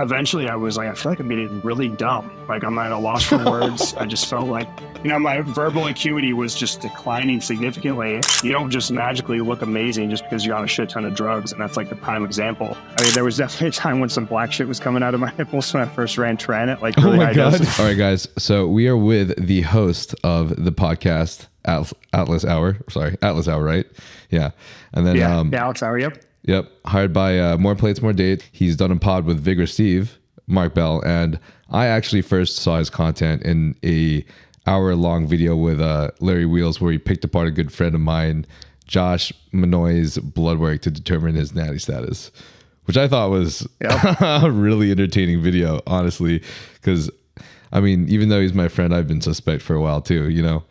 eventually I was like, I feel like I'm getting really dumb. Like I'm at a loss for words. I just felt like, you know, my verbal acuity was just declining significantly. You don't just magically look amazing just because you're on a shit ton of drugs. And that's like the prime example. I mean, there was definitely a time when some black shit was coming out of my nipples when I first ran Tren at like really oh my high god! doses. All right, guys. So we are with the host of the podcast Atlas, Atlas Hour. Sorry, Atlas Hour, right? Yeah. And then Yeah, um, yeah, Atlas Hour, yep. Yep, hired by uh, More Plates, More Date. He's done a pod with Vigor Steve, Mark Bell, and I actually first saw his content in a hour long video with uh, Larry Wheels where he picked apart a good friend of mine, Josh Manoy's blood work to determine his natty status, which I thought was a really entertaining video, honestly, because I mean, even though he's my friend, I've been suspect for a while too. You know,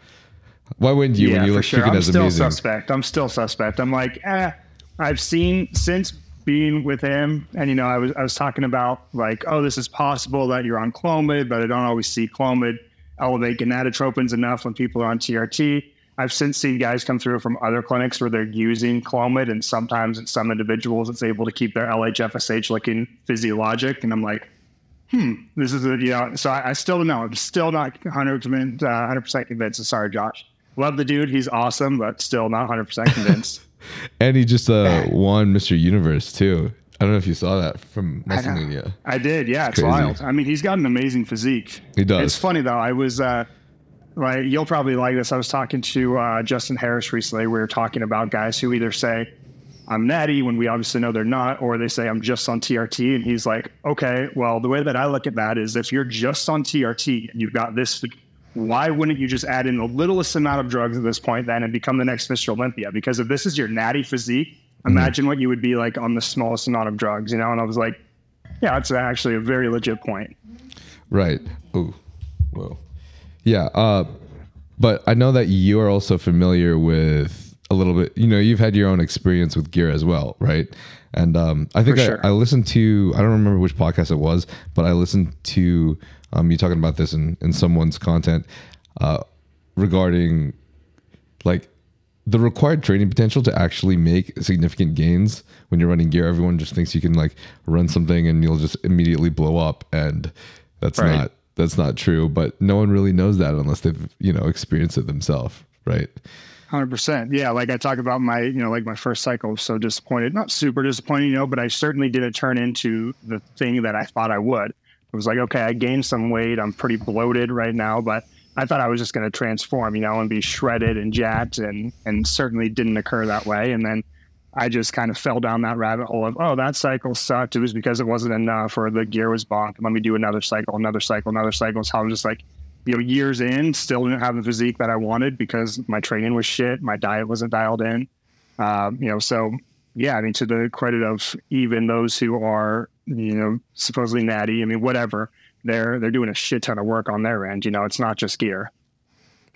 why wouldn't you yeah, when you look sure. I'm as still amazing? suspect. I'm still suspect. I'm like, eh. I've seen since being with him, and you know, I was I was talking about like, oh, this is possible that you're on Clomid, but I don't always see Clomid elevate gonadotropins enough when people are on TRT. I've since seen guys come through from other clinics where they're using Clomid, and sometimes in some individuals, it's able to keep their LHFSH looking physiologic. And I'm like, hmm, this is a, you know, so I, I still don't know. I'm still not 100%, uh, 100% convinced. Sorry, Josh. Love the dude. He's awesome, but still not 100% convinced. And he just uh, won Mr. Universe too. I don't know if you saw that from WrestleMania. I did. Yeah, it's, crazy. wild. I mean, he's got an amazing physique. He does. It's funny though. I was, uh, right. You'll probably like this. I was talking to uh, Justin Harris recently. We were talking about guys who either say, I'm natty when we obviously know they're not, or they say I'm just on TRT. And he's like, okay, well, the way that I look at that is if you're just on TRT and you've got this, why wouldn't you just add in the littlest amount of drugs at this point then and become the next Mr. Olympia? Because if this is your natty physique, imagine what you would be like on the smallest amount of drugs, you know? And I was like, yeah, that's actually a very legit point. Right. Oh, whoa. Yeah. Uh, but I know that you are also familiar with a little bit. You know, you've had your own experience with gear as well, right? And um, I think I, sure. I listened to. I don't remember which podcast it was, but I listened to um, you talking about this in in someone's content uh, regarding like the required training potential to actually make significant gains when you're running gear. Everyone just thinks you can like run something and you'll just immediately blow up, and that's Right. not that's not true. But no one really knows that unless they've you know experienced it themselves, right? Hundred percent. Yeah, like I talk about my, you know, like my first cycle was so disappointed. Not super disappointed, you know, but I certainly didn't turn into the thing that I thought I would. It was like, okay, I gained some weight. I'm pretty bloated right now, but I thought I was just going to transform, you know, and be shredded and jacked, and and certainly didn't occur that way. And then I just kind of fell down that rabbit hole of, oh, that cycle sucked. It was because it wasn't enough, or the gear was bonked. Let me do another cycle, another cycle, another cycle. So I'm just like, you know, years in, still didn't have the physique that I wanted because my training was shit, my diet wasn't dialed in. Um, you know, so yeah, I mean, to the credit of even those who are, you know, supposedly natty, I mean, whatever, they're they're doing a shit ton of work on their end. You know, it's not just gear.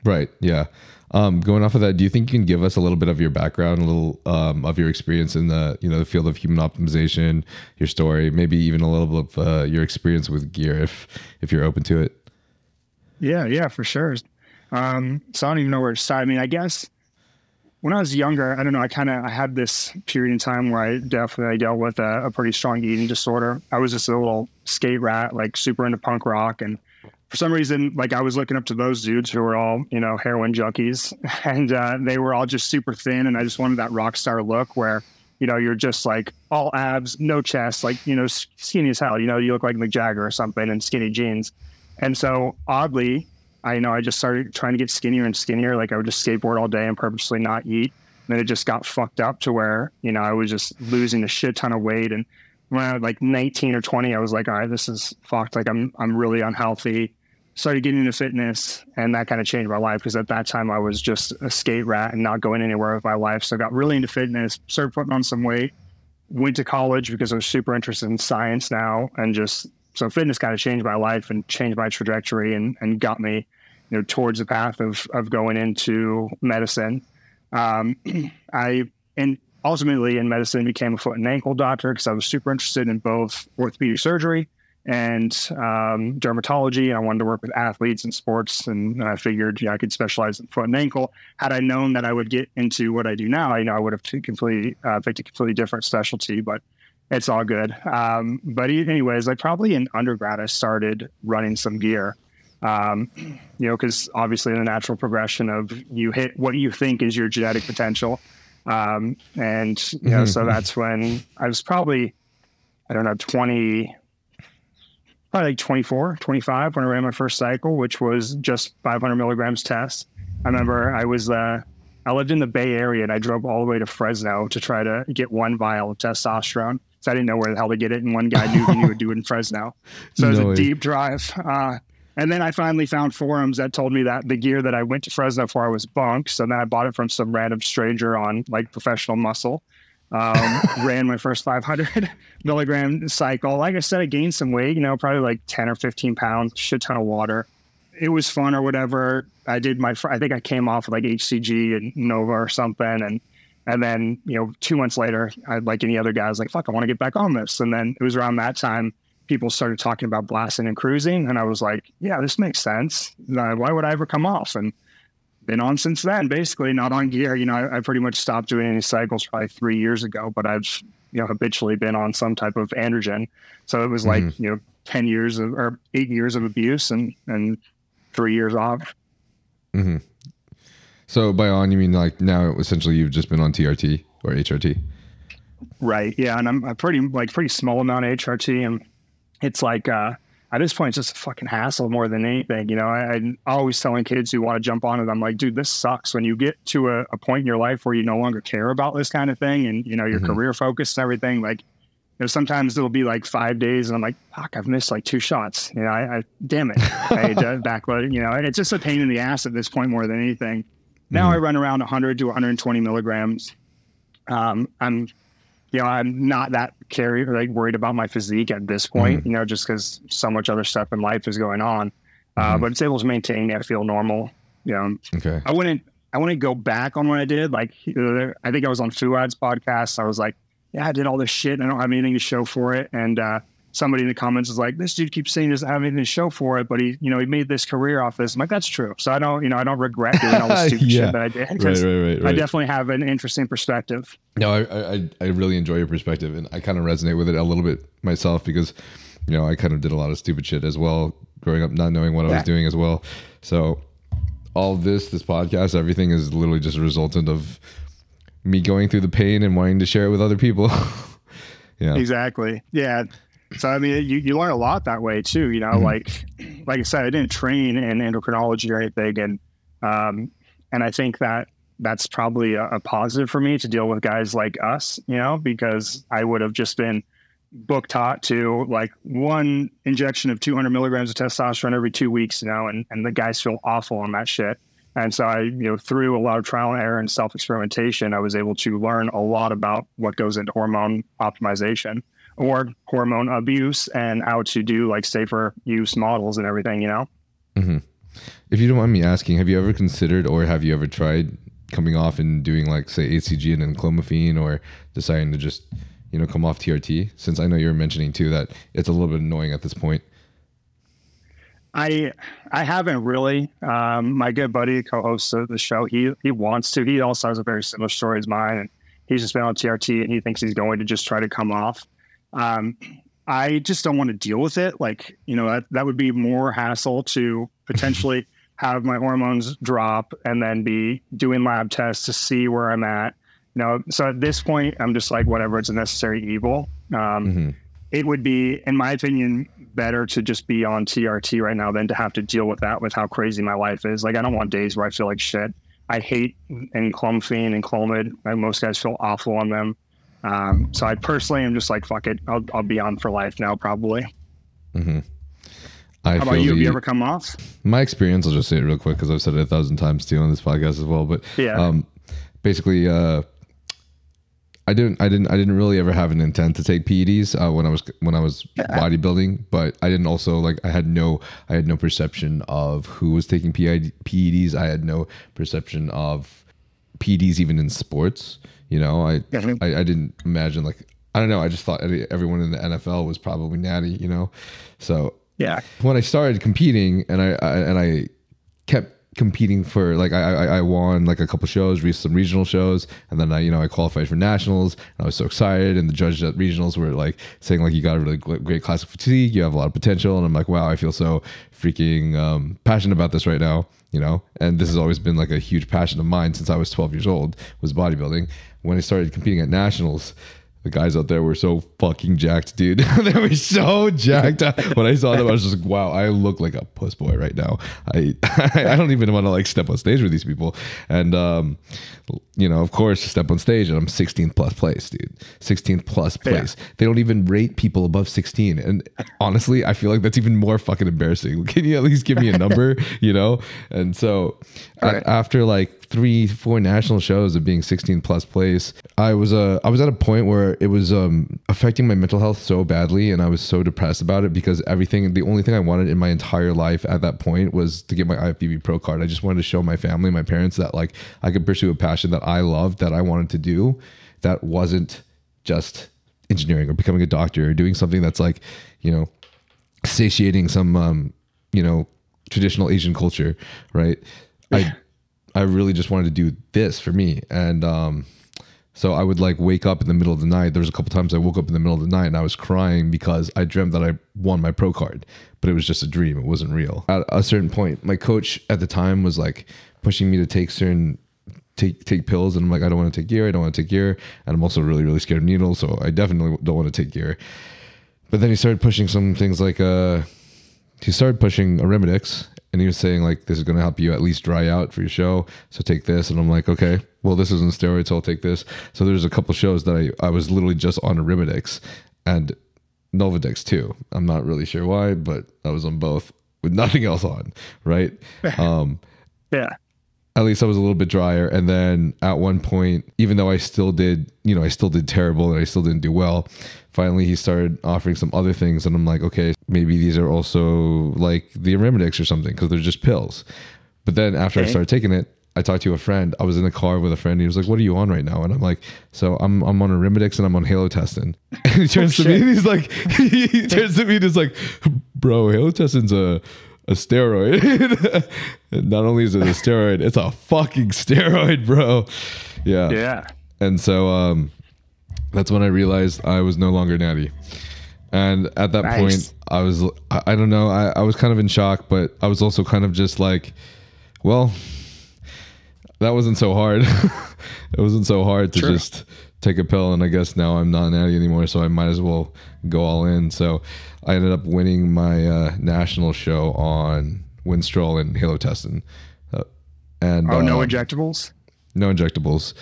Right. Yeah. Um, going off of that, do you think you can give us a little bit of your background, a little um, of your experience in the you know the field of human optimization, your story, maybe even a little bit of uh, your experience with gear, if if you're open to it? Yeah, yeah, for sure. Um, so I don't even know where to start. I mean, I guess when I was younger, I don't know. I kind of I had this period in time where I definitely dealt with a, a pretty strong eating disorder. I was just a little skate rat, like super into punk rock, and for some reason, like I was looking up to those dudes who were all you know heroin junkies, and uh, they were all just super thin, and I just wanted that rock star look where you know you're just like all abs, no chest, like you know skinny as hell. You know, you look like Mick Jagger or something, in skinny jeans. And so oddly, I know I just started trying to get skinnier and skinnier. Like I would just skateboard all day and purposely not eat. And then it just got fucked up to where you know I was just losing a shit ton of weight. And when I was like 19 or 20, I was like, all right, this is fucked. Like I'm I'm really unhealthy. Started getting into fitness, and that kind of changed my life because at that time I was just a skate rat and not going anywhere with my life. So I got really into fitness, started putting on some weight, went to college because I was super interested in science now, and just so fitness kind of changed my life and changed my trajectory and, and got me you know towards the path of of going into medicine um, i and ultimately in medicine became a foot and ankle doctor because i was super interested in both orthopedic surgery and um, dermatology and i wanted to work with athletes and sports and, i figured yeah, i could specialize in foot and ankle had i known that i would get into what i do now i know i would have completely uh, picked a completely different specialty but it's all good. Um, but anyways, like probably in undergrad, I started running some gear. Um, you know, because obviously the natural progression of you hit what you think is your genetic potential, um, and you know, so that's when I was probably, I don't know, twenty, probably like 24, 25 when I ran my first cycle, which was just 500 milligrams test. I remember I was uh, I lived in the Bay Area and I drove all the way to Fresno to try to get one vial of testosterone. So I didn't know where the hell to get it, and one guy knew he would do it in Fresno. So it was a way. deep drive. Uh, and then I finally found forums that told me that the gear that I went to Fresno for was bunk. So then I bought it from some random stranger on like professional muscle. Um, ran my first 500 milligram cycle. Like I said, I gained some weight, you know, probably like 10 or 15 pounds, shit ton of water. It was fun or whatever. I did my, I think I came off with like HCG and Nolva or something. And, and then, you know, two months later, I, like any other guy, I was like, fuck, I want to get back on this. And then it was around that time people started talking about blasting and cruising. And I was like, yeah, this makes sense. Why would I ever come off? And been on since then, basically not on gear. You know, I, I pretty much stopped doing any cycles probably three years ago, but I've, you know, habitually been on some type of androgen. So it was like, you know, 10 years of, or eight years of abuse and, and three years off. hmm So by on you mean like now essentially you've just been on TRT or HRT? Right. Yeah. And I'm a pretty, like, pretty small amount of HRT. And it's like, uh, at this point, it's just a fucking hassle more than anything. You know, I, I'm always telling kids who want to jump on it, I'm like, dude, this sucks. When you get to a, a point in your life where you no longer care about this kind of thing and, you know, your Mhm. career focus and everything, like, you know, sometimes it'll be like five days and I'm like, fuck, I've missed like two shots. You know, I, I damn it. I backload, you know, and it's just a pain in the ass at this point more than anything. Now Mhm. I run around 100 to 120 milligrams. Um, I'm you know, I'm not that carry like worried about my physique at this point, you know, just because so much other stuff in life is going on. Uh, Mhm. but it's able to maintain. I feel normal. You know, Okay. I wouldn't. I wouldn't go back on what I did. Like, uh, I think I was on Fouad's podcast. I was like, yeah, I did all this shit and I don't have anything to show for it. And uh, somebody in the comments is like, this dude keeps saying he doesn't have anything to show for it, but he, you know, he made this career off this. I'm like, that's true. So I don't, you know, I don't regret doing all the stupid Yeah. shit that I did. Right, 'cause right, right, I definitely have an interesting perspective. No, I, I I really enjoy your perspective, and I kind of resonate with it a little bit myself because, you know, I kind of did a lot of stupid shit as well growing up, not knowing what I was doing as well. So, all this, this podcast, everything is literally just a resultant of me going through the pain and wanting to share it with other people. yeah. Exactly. Yeah. So I mean, you, you learn a lot that way too. You know, Mhm. like like I said, I didn't train in endocrinology or anything, and um, and I think that that's probably a, a positive for me to deal with guys like us. You know, because I would have just been book taught to like one injection of 200 milligrams of testosterone every two weeks. You know, and and the guys feel awful on that shit. And so I, you know, through a lot of trial and error and self experimentation, I was able to learn a lot about what goes into hormone optimization or hormone abuse and how to do like safer use models and everything, you know? If you don't mind me asking, have you ever considered or have you ever tried coming off and doing like say HCG and then clomiphene or deciding to just you know come off TRT? Since I know you were mentioning too that it's a little bit annoying at this point. I I haven't really. Um, my good buddy, co-host of the show, he he wants to. He also has a very similar story as mine, and he's just been on TRT, and he thinks he's going to just try to come off. Um, I just don't want to deal with it. Like you know, that that would be more hassle to potentially have my hormones drop and then be doing lab tests to see where I'm at. You know, so at this point, I'm just like, whatever. It's a necessary evil. Um, hmm it would be, in my opinion, better to just be on TRT right now than to have to deal with that with how crazy my life is. Like, I don't want days where I feel like shit. I hate and clomiphene and clomid. Like, most guys feel awful on them. Um, so I personally am just like, fuck it. I'll, I'll be on for life now, probably. hmm I How about you? Have you ever come off? my experience. I'll just say it real quick because I've said it a thousand times too on this podcast as well. But Yeah. um, basically, uh, I didn't, I didn't, I didn't really ever have an intent to take PEDs uh, when I was when I was bodybuilding. But I didn't also like I had no, I had no perception of who was taking PEDs. I had no perception of PEDs even in sports. You know, I. I, I didn't imagine like I don't know. I just thought everyone in the NFL was probably natty. You know, so yeah. when I started competing and I, I and I kept competing for like I, I I won like a couple shows, some regional shows, and then I you know I qualified for nationals. And I was so excited, and the judges at regionals were like saying like you got a really great classic physique, you have a lot of potential, and I'm like wow, I feel so freaking um, passionate about this right now, you know. And this has always been like a huge passion of mine since I was 12 years old was bodybuilding. When I started competing at nationals, the guys out there were so fucking jacked, dude. they were so jacked. when I saw them, I was just like, wow, I look like a puss boy right now. I I don't even want to like step on stage with these people. And um, you know, of course, step on stage and I'm 16th plus place, dude. 16th plus place. Yeah. They don't even rate people above 16. And honestly, I feel like that's even more fucking embarrassing. Can you at least give me a number? you know? And so right. after like three, four national shows of being 16 plus place, I was uh, I was at a point where it was um, affecting my mental health so badly, and I was so depressed about it because everything, the only thing I wanted in my entire life at that point was to get my IFBB Pro card. I just wanted to show my family, my parents, that like I could pursue a passion that I loved, that I wanted to do, that wasn't just engineering or becoming a doctor or doing something that's like, you know, satiating some, um, you know, traditional Asian culture, right? I I really just wanted to do this for me. And um, so I would like wake up in the middle of the night. There was a couple times I woke up in the middle of the night and I was crying because I dreamt that I won my pro card, but it was just a dream. It wasn't real. At a certain point, my coach at the time was like pushing me to take certain take take pills and I'm like I don't want to take gear. I don't want to take gear. And I'm also really really scared of needles, so I definitely don't want to take gear. But then he started pushing some things like uh he started pushing Arimidex and he was saying like this is going to help you at least dry out for your show so take this and i'm like okay well this isn't steroids so i'll take this so there's a couple shows that i, I was literally just on arimidex and Nolvadex too i'm not really sure why but i was on both with nothing else on right um yeah at least I was a little bit drier. And then at one point, even though I still did, you know, I still did terrible and I still didn't do well, finally he started offering some other things. And I'm like, okay, maybe these are also like the Arimidex or something because they're just pills. But then after okay. I started taking it, I talked to a friend. I was in the car with a friend. He was like, "What are you on right now?" And I'm like, "So I'm I'm on Arimidex and I'm on Halotestin." And he oh, turns oh, to me and he's like, he turns to me and he's like, "Bro, Halotestin's a a steroid. Not only is it a steroid, it's a fucking steroid, bro. Yeah. Yeah. And so um, that's when I realized I was no longer natty. And at that nice. point, I was, I, I don't know, I, I was kind of in shock, but I was also kind of just like, well, that wasn't so hard. it wasn't so hard to True. just take a pill. And I guess now I'm not natty anymore, so I might as well go all in. So I ended up winning my uh, national show on Winstrol and Halotestin. Uh, and oh, no um, injectables. No injectables.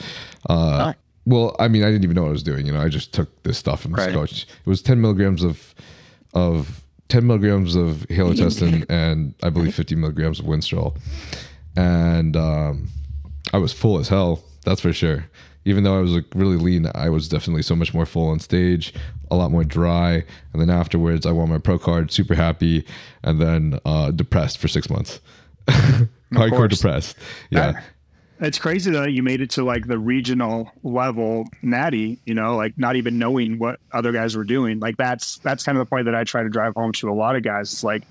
Uh, Well, I mean, I didn't even know what I was doing. You know, I just took this stuff and right. coach. It was 10 milligrams of of 10 milligrams of halotestin and I believe 50 milligrams of Winstrol. And um, I was full as hell. That's for sure even though I was like really lean, I was definitely so much more full on stage, a lot more dry. And then afterwards, I won my pro card, super happy, and then uh, depressed for six months. Hardcore depressed. Yeah. That, it's crazy that you made it to like the regional level natty, you know, like not even knowing what other guys were doing. Like that's that's kind of the point that I try to drive home to a lot of guys. It's like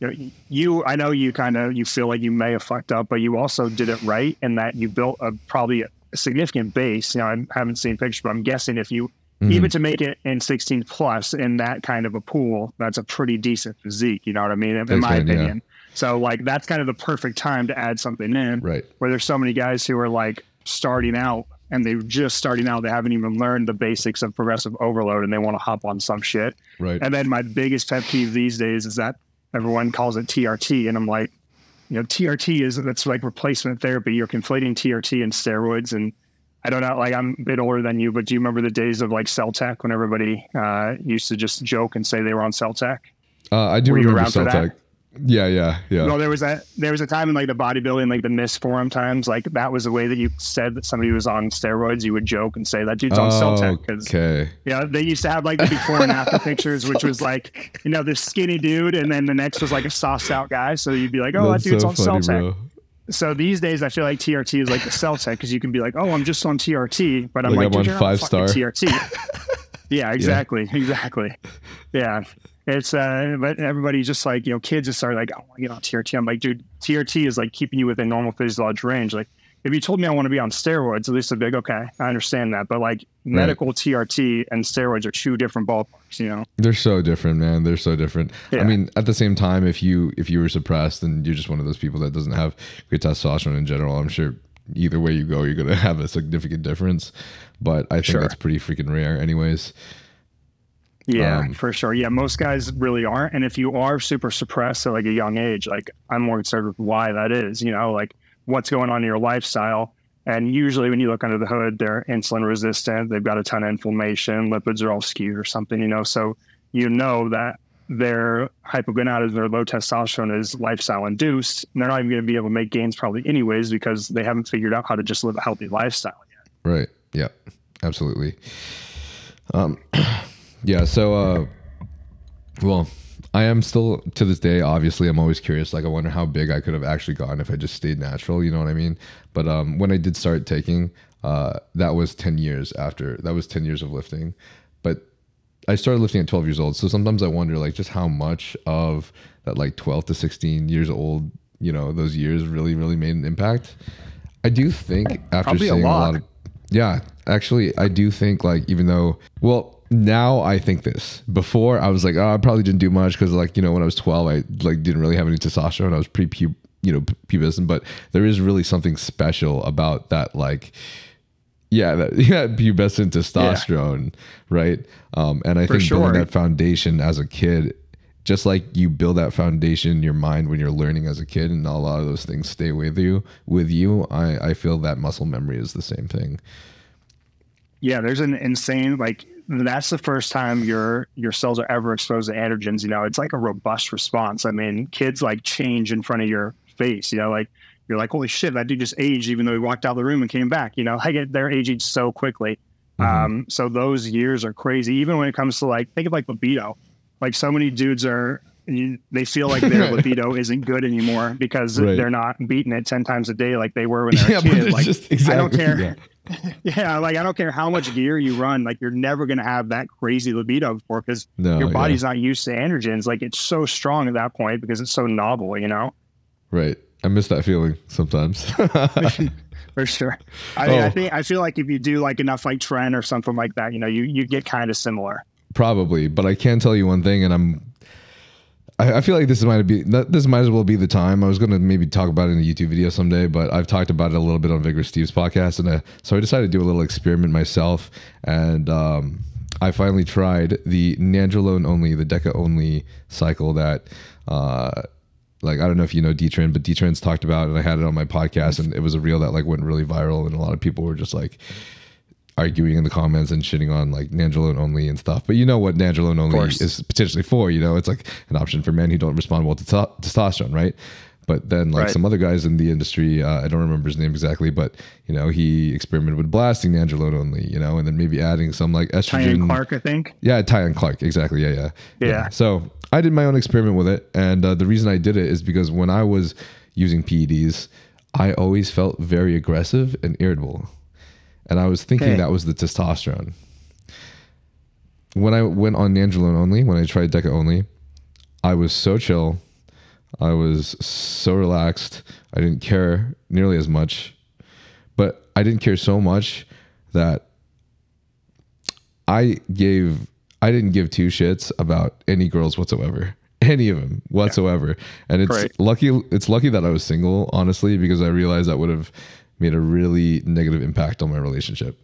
you, know, you I know you kind of you feel like you may have fucked up, but you also did it right and that you built a probably significant base. You know, I haven't seen pictures, but I'm guessing if you mm-hmm. even to make it in 16 plus in that kind of a pool, that's a pretty decent physique. You know what I mean? In, in my opinion. Yeah. So like that's kind of the perfect time to add something in. Right. Where there's so many guys who are like starting out and they're just starting out. They haven't even learned the basics of progressive overload and they want to hop on some shit. Right. And then my biggest pet peeve these days is that everyone calls it TRT. And I'm like, you know, TRT is that's like replacement therapy. You're conflating TRT and steroids. And I don't know, like I'm a bit older than you, but do you remember the days of like CellTech when everybody uh, used to just joke and say they were on CellTech? Uh, I do were remember CellTech. Yeah, yeah, yeah. Well, there was a there was a time in like the bodybuilding, like the Miss Forum times, like that was the way that you said that somebody was on steroids. You would joke and say that dude's on oh, CellTech because okay. yeah, they used to have like the before and after pictures, which was like you know this skinny dude, and then the next was like a sauced out guy. So you'd be like, oh, That's that dude's so on funny, CellTech. Bro. So these days, I feel like TRT is like the CellTech because you can be like, oh, I'm just on TRT, but I'm like, like I'm on five star TRT. yeah, exactly, yeah. exactly. Yeah It's uh, but everybody just like you know, kids just are like, I want to get on TRT. I'm like, dude, TRT is like keeping you within normal physiological range. Like, if you told me I want to be on steroids, at least I'd be like, okay, I understand that. But like medical TRT and steroids are two different ballparks, you know? They're so different, man. They're so different. Yeah. I mean, at the same time, if you if you were suppressed and you're just one of those people that doesn't have great testosterone in general, I'm sure either way you go, you're gonna have a significant difference. But I think Sure. that's pretty freaking rare, anyways. Yeah, Um, for sure. Yeah, most guys really aren't. And if you are super suppressed at like a young age, like I'm more concerned with why that is, you know, like what's going on in your lifestyle. And usually when you look under the hood, they're insulin resistant, they've got a ton of inflammation, lipids are all skewed or something, you know. So you know that their hypogonadism or low testosterone is lifestyle induced. And they're not even going to be able to make gains probably anyways because they haven't figured out how to just live a healthy lifestyle yet. Right. Yeah. Absolutely. Um, yeah. So, uh, well, I am still to this day. Obviously, I'm always curious. Like, I wonder how big I could have actually gotten if I just stayed natural. You know what I mean? But um, when I did start taking, uh, that was 10 years after. That was 10 years of lifting. But I started lifting at 12 years old. So sometimes I wonder, like, just how much of that, like, 12 to 16 years old, you know, those years really, really made an impact. I do think after Probably seeing a lot. lot of yeah, actually, I do think like even though, well, now I think this. Before I was like, oh, I probably didn't do much because like you know when I was twelve, I like didn't really have any testosterone. I was pretty pu- you know pubescent, but there is really something special about that like. Yeah, that, yeah, pubescent testosterone, right? Um, and I For think building that foundation as a kid, just like you build that foundation in your mind when you're learning as a kid, and a lot of those things stay with you. With you, I I feel that muscle memory is the same thing. Yeah, there's an insane like that's the first time your your cells are ever exposed to androgens. You know, it's like a robust response. I mean, kids like change in front of your face. You know, like you're like, holy shit, that dude just aged, even though he walked out of the room and came back. You know, get they're aging so quickly. Mhm. Um, so those years are crazy. Even when it comes to like think of like libido, like so many dudes are. you- They feel like their libido isn't good anymore because Right. they're not beating it ten times a day like they were when they were yeah, a kid. Like just I don't exactly care. yeah. Yeah, like I don't care how much gear you run, like you're never gonna have that crazy libido before because No, your yeah. body's not used to androgens. Like it's so strong at that point because it's so novel, you know. right. I miss that feeling sometimes. For sure. I mean, I Oh. think I feel like if you do like enough like trend or something like that, you know, you you get kind of similar. Probably, but I can tell you one thing, and I'm. I, I feel like this might be this might as well be the time. I was going to maybe talk about it in a YouTube video someday, but I've talked about it a little bit on Vigor Steve's podcast, and uh, so I decided to do a little experiment myself, and um, I finally tried the Nandrolone only, the Deca only cycle that. Uh, like I don't know if you know D-Trend, but D-Trend's talked about, and I had it on my podcast, and it was a reel that like went really viral, and a lot of people were just like arguing in the comments and shitting on like Nandrolone only and stuff. But you know what Nandrolone only is potentially for? You know, it's like an option for men who don't respond well to to- testosterone, right? But then like Right. some other guys in the industry, uh, I don't remember his name exactly, but you know he experimented with blasting Nandrolone only, you know, and then maybe adding some like estrogen. Tyan Clark, I think. Yeah, Ty Clark, exactly. Yeah, yeah, Yeah. So I did my own experiment with it, and uh, the reason I did it is because when I was using PEDs, I always felt very aggressive and irritable, and I was thinking Okay. that was the testosterone. When I went on Nandrolone only, when I tried Deca only, I was so chill. I was so relaxed. I didn't care nearly as much, but I didn't care so much that I gave I didn't give two shits about any girls whatsoever. Any of them whatsoever. And it's Right. lucky it's lucky that I was single, honestly, because I realized that would have made a really negative impact on my relationship.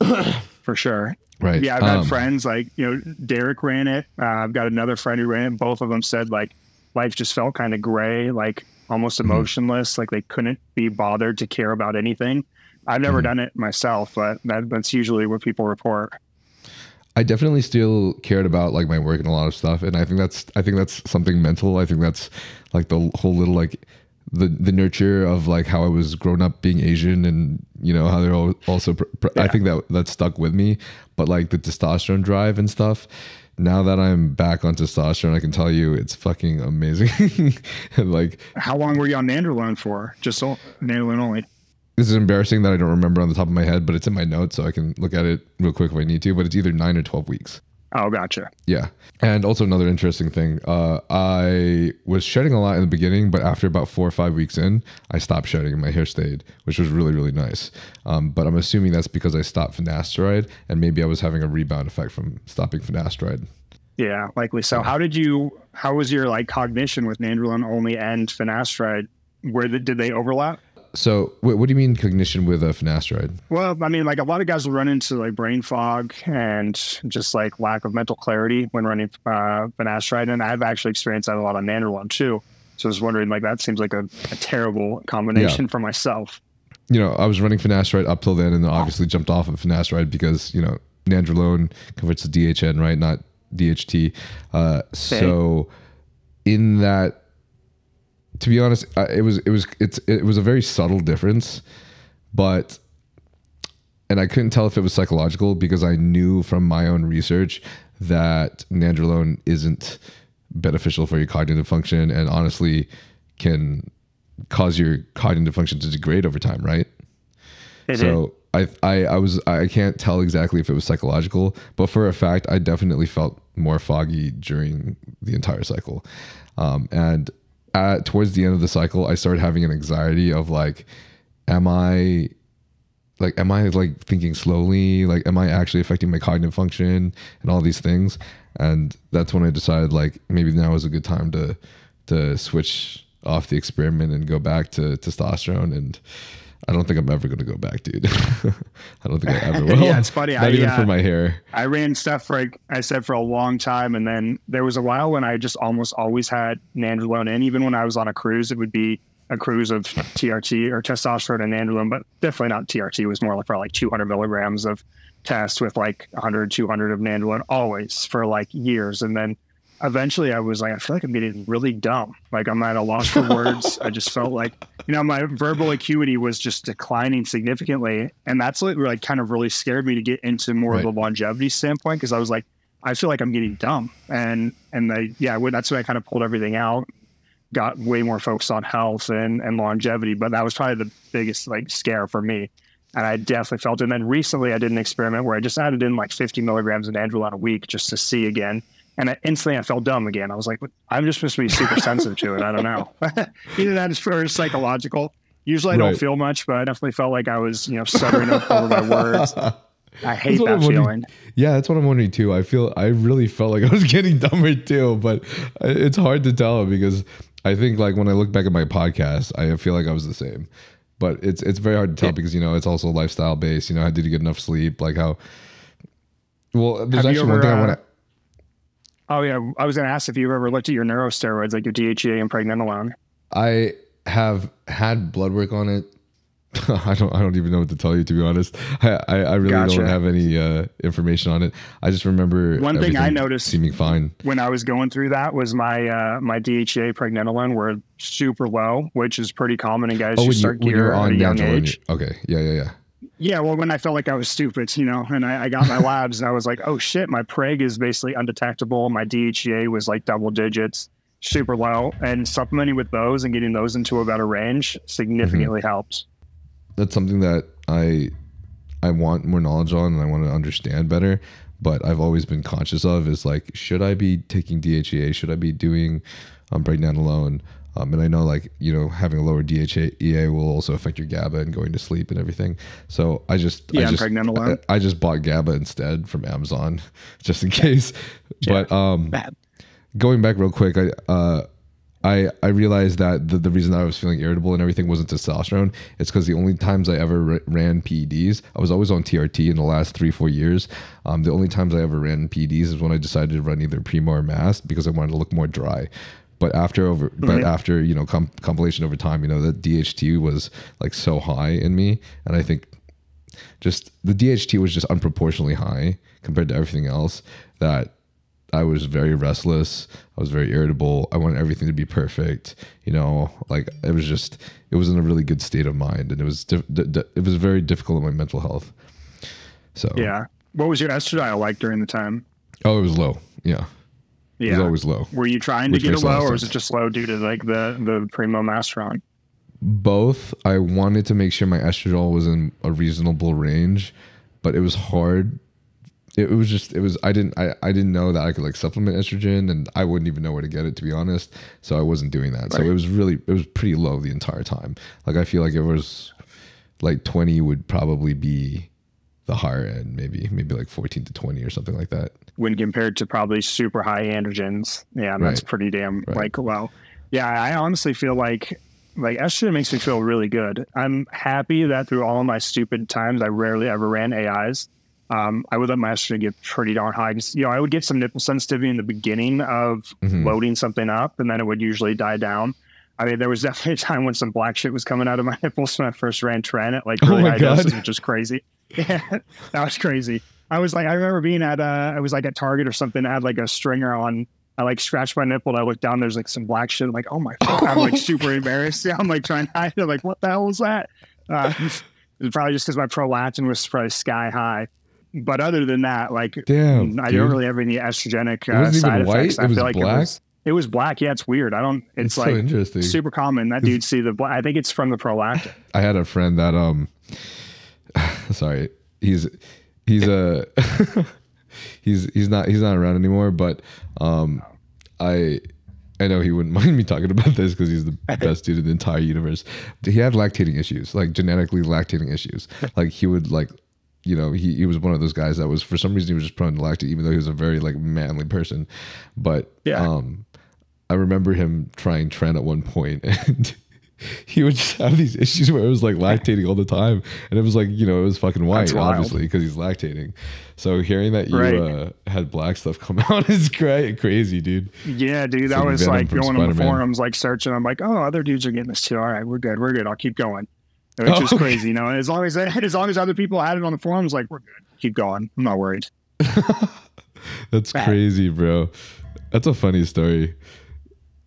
For sure. Right. Yeah, I've had Um, friends like you know Derek ran it. Uh, I've got another friend who ran it. Both of them said like life just felt kind of gray, like almost Mm-hmm. emotionless. Like they couldn't be bothered to care about anything. I've never Mm-hmm. done it myself, but that, that's usually what people report. I definitely still cared about like my work and a lot of stuff, and I think that's I think that's something mental. I think that's like the whole little like the the nurture of like how I was grown up being Asian, and you know how they're all also. Pr- pr- I think that that stuck with me, but like the testosterone drive and stuff. Now that I'm back on testosterone, I can tell you it's fucking amazing. like How long were you on Nandrolone for? Just so, Nandrolone only. this is embarrassing that I don't remember on the top of my head, but it's in my notes, so I can look at it real quick if I need to. But it's either nine or twelve weeks. Oh, gotcha. Yeah. And also another interesting thing, uh, I was shedding a lot in the beginning, but after about four or five weeks in, I stopped shedding and my hair stayed, which was really, really nice. Um, but I'm assuming that's because I stopped finasteride and maybe I was having a rebound effect from stopping finasteride. Yeah, likely so. How did you, how was your like cognition with nandrolone only and finasteride? Where the, did they overlap? So, what, what do you mean cognition with a finasteride? Well, I mean, like a lot of guys will run into like brain fog and just like lack of mental clarity when running uh, finasteride, and I've actually experienced that a lot on nandrolone too. So I was wondering, like, that seems like a, a terrible combination Yeah. for myself. you know, I was running finasteride up till then, and then obviously jumped off of finasteride because you know nandrolone converts to DHN, right, not DHT. Uh, so in that, to be honest, I, it was it was it's it was a very subtle difference, but and I couldn't tell if it was psychological because I knew from my own research that nandrolone isn't beneficial for your cognitive function, and honestly can cause your cognitive function to degrade over time, right? It so I, I I was I can't tell exactly if it was psychological, but for a fact, I definitely felt more foggy during the entire cycle, um, and towards the end of the cycle, I started having an anxiety of like, am I like am I like thinking slowly? Like, am I actually affecting my cognitive function and all these things? And that's when I decided like maybe now is a good time to to switch off the experiment and go back to testosterone and I don't think I'm ever going to go back, dude. I don't think I ever will. Yeah, it's funny. Not I, even uh, for my hair. I ran stuff for like I said for a long time, and then there was a while when I just almost always had nandrolone, and even when I was on a cruise, it would be a cruise of TRT or testosterone and nandrolone, but definitely not TRT. It was more like for like 200 milligrams of test with like 100, 200 of nandrolone, always for like years, and then eventually I was like, I feel like I'm getting really dumb. Like I'm at a loss for words. I just felt like, you know, my verbal acuity was just declining significantly. And that's what like kind of really scared me to get into more of Right. the longevity standpoint. Cause I was like, I feel like I'm getting dumb. And, and I, yeah, that's when I kind of pulled everything out, got way more focused on health and, and longevity. But that was probably the biggest like scare for me. And I definitely felt it. And then recently I did an experiment where I just added in like 50 milligrams of nandrolone a week just to see again. And I, instantly I felt dumb again. I was like, I'm just supposed to be super sensitive to it. I don't know. Either that is for psychological. Usually I don't feel much, but I definitely felt like I was, you know, stuttering up over my words. I hate that feeling. Yeah, that's what I'm wondering too. I feel I really felt like I was getting dumber too, but it's hard to tell because I think like when I look back at my podcast, I feel like I was the same. But it's it's very hard to tell because you know it's also lifestyle based. You know, how did you get enough sleep? Like how. Well, there's Have actually one thing I uh, want to. Oh yeah, I was going to ask if you've ever looked at your neurosteroids, like your DHEA and pregnenolone. I have had blood work on it. I don't. I don't even know what to tell you. To be honest, I I, I really Gotcha. don't have any uh, information on it. I just remember One thing I noticed- seeming fine. When I was going through that, was my uh, my DHEA pregnenolone were super low, which is pretty common in guys Oh, who you, start when gear at on a young age. Okay. Yeah. Yeah. Yeah. Yeah, well, when I felt like I was stupid, you know, and I, I got my labs and I was like, oh shit, my preg is basically undetectable. My DHEA was like double digits, super low. And supplementing with those and getting those into a better range significantly helps. that's something that I I want more knowledge on and I want to understand better. But I've always been conscious of is like, should I be taking DHEA? Should I be doing um, pregnenolone? Um, and I know like you know having a lower DHEA will also affect your GABA and going to sleep and everything. So I just Yeah, I just. I, I just bought GABA instead from Amazon just in case. But um, Bad. going back real quick, I uh, I I realized that the, the reason I was feeling irritable and everything wasn't testosterone. It's because the only times I ever r- ran PEDs, I was always on TRT in the last three four years. Um, the only times I ever ran PEDs is when I decided to run either Primo or Mast because I wanted to look more dry. But after over, but mm-hmm. after you know com- compilation over time, you know the DHT was like so high in me, and I think just the DHT was just unproportionally high compared to everything else that I was very restless. I was very irritable. I wanted everything to be perfect. You know, like it was just, it was in a really good state of mind, and it was, diff- d- d- it was very difficult on my mental health. So Yeah. What was your estradiol like during the time? oh, it was low. Yeah, it was always low. Were you trying to get it a low or was it just low due to like the, the primo masteron? Both. I wanted to make sure my estradiol was in a reasonable range, but it was hard. it, was just it was I didn't I, I didn't know that I could like supplement estrogen and I wouldn't even know where to get it to be honest. So I wasn't doing that. Right. So it was really it was pretty low the entire time. Like I feel like it was like 20 would probably be the higher end, maybe maybe like 14 to 20 or something like that. When compared to probably super high androgens, yeah, that's right. pretty damn right. like well. Yeah, I honestly feel like like estrogen makes me feel really good. I'm happy that through all of my stupid times, I rarely ever ran AIs. Um, I would let my estrogen get pretty darn high. You know, I would get some nipple sensitivity in the beginning of mm-hmm. loading something up, and then it would usually die down. I mean, there was definitely a time when some black shit was coming out of my nipples when I first ran Tren at like really oh high God. doses, which is crazy. Yeah, that was crazy. I was like, I remember being at, uh, I was like at Target or something. I had like a stringer on. I like scratched my nipple and I looked down. There's like some black shit. I'm like, oh my god! I'm like super embarrassed. Yeah, I'm like trying to hide it. Like, what the hell was that? Uh, it's probably just because my prolactin was probably sky high but other than that, like, Damn, I dude. don't really have any estrogenic uh, side effects. I feel like black? it was. It was black. Yeah, it's weird. I don't. It's, it's like so interesting. super common. That dude see the black. I think it's from the prolactin. I had a friend that um, sorry, he's he's a he's he's not he's not around anymore. But um, I I know he wouldn't mind me talking about this because he's the best dude in the entire universe. He had lactating issues, like genetically lactating issues. Like he would like you know, he, he was one of those guys that was for some reason he was just prone to lactate, even though he was a very like manly person. But yeah. um I remember him trying Tren at one point and he would just have these issues where it was like lactating all the time. And it was like, you know, it was fucking white, obviously, because he's lactating. So hearing that you right. uh, had black stuff come out is great, crazy, dude. Yeah, dude. It's that like was like going Spider-Man. on the forums, like searching. I'm like, oh, other dudes are getting this too. All right, we're good. We're good. I'll keep going which oh, is crazy. You know, as long as as long as other people had it on the forums, like we're good. Keep going. I'm not worried. that's Bad. crazy, bro. That's a funny story.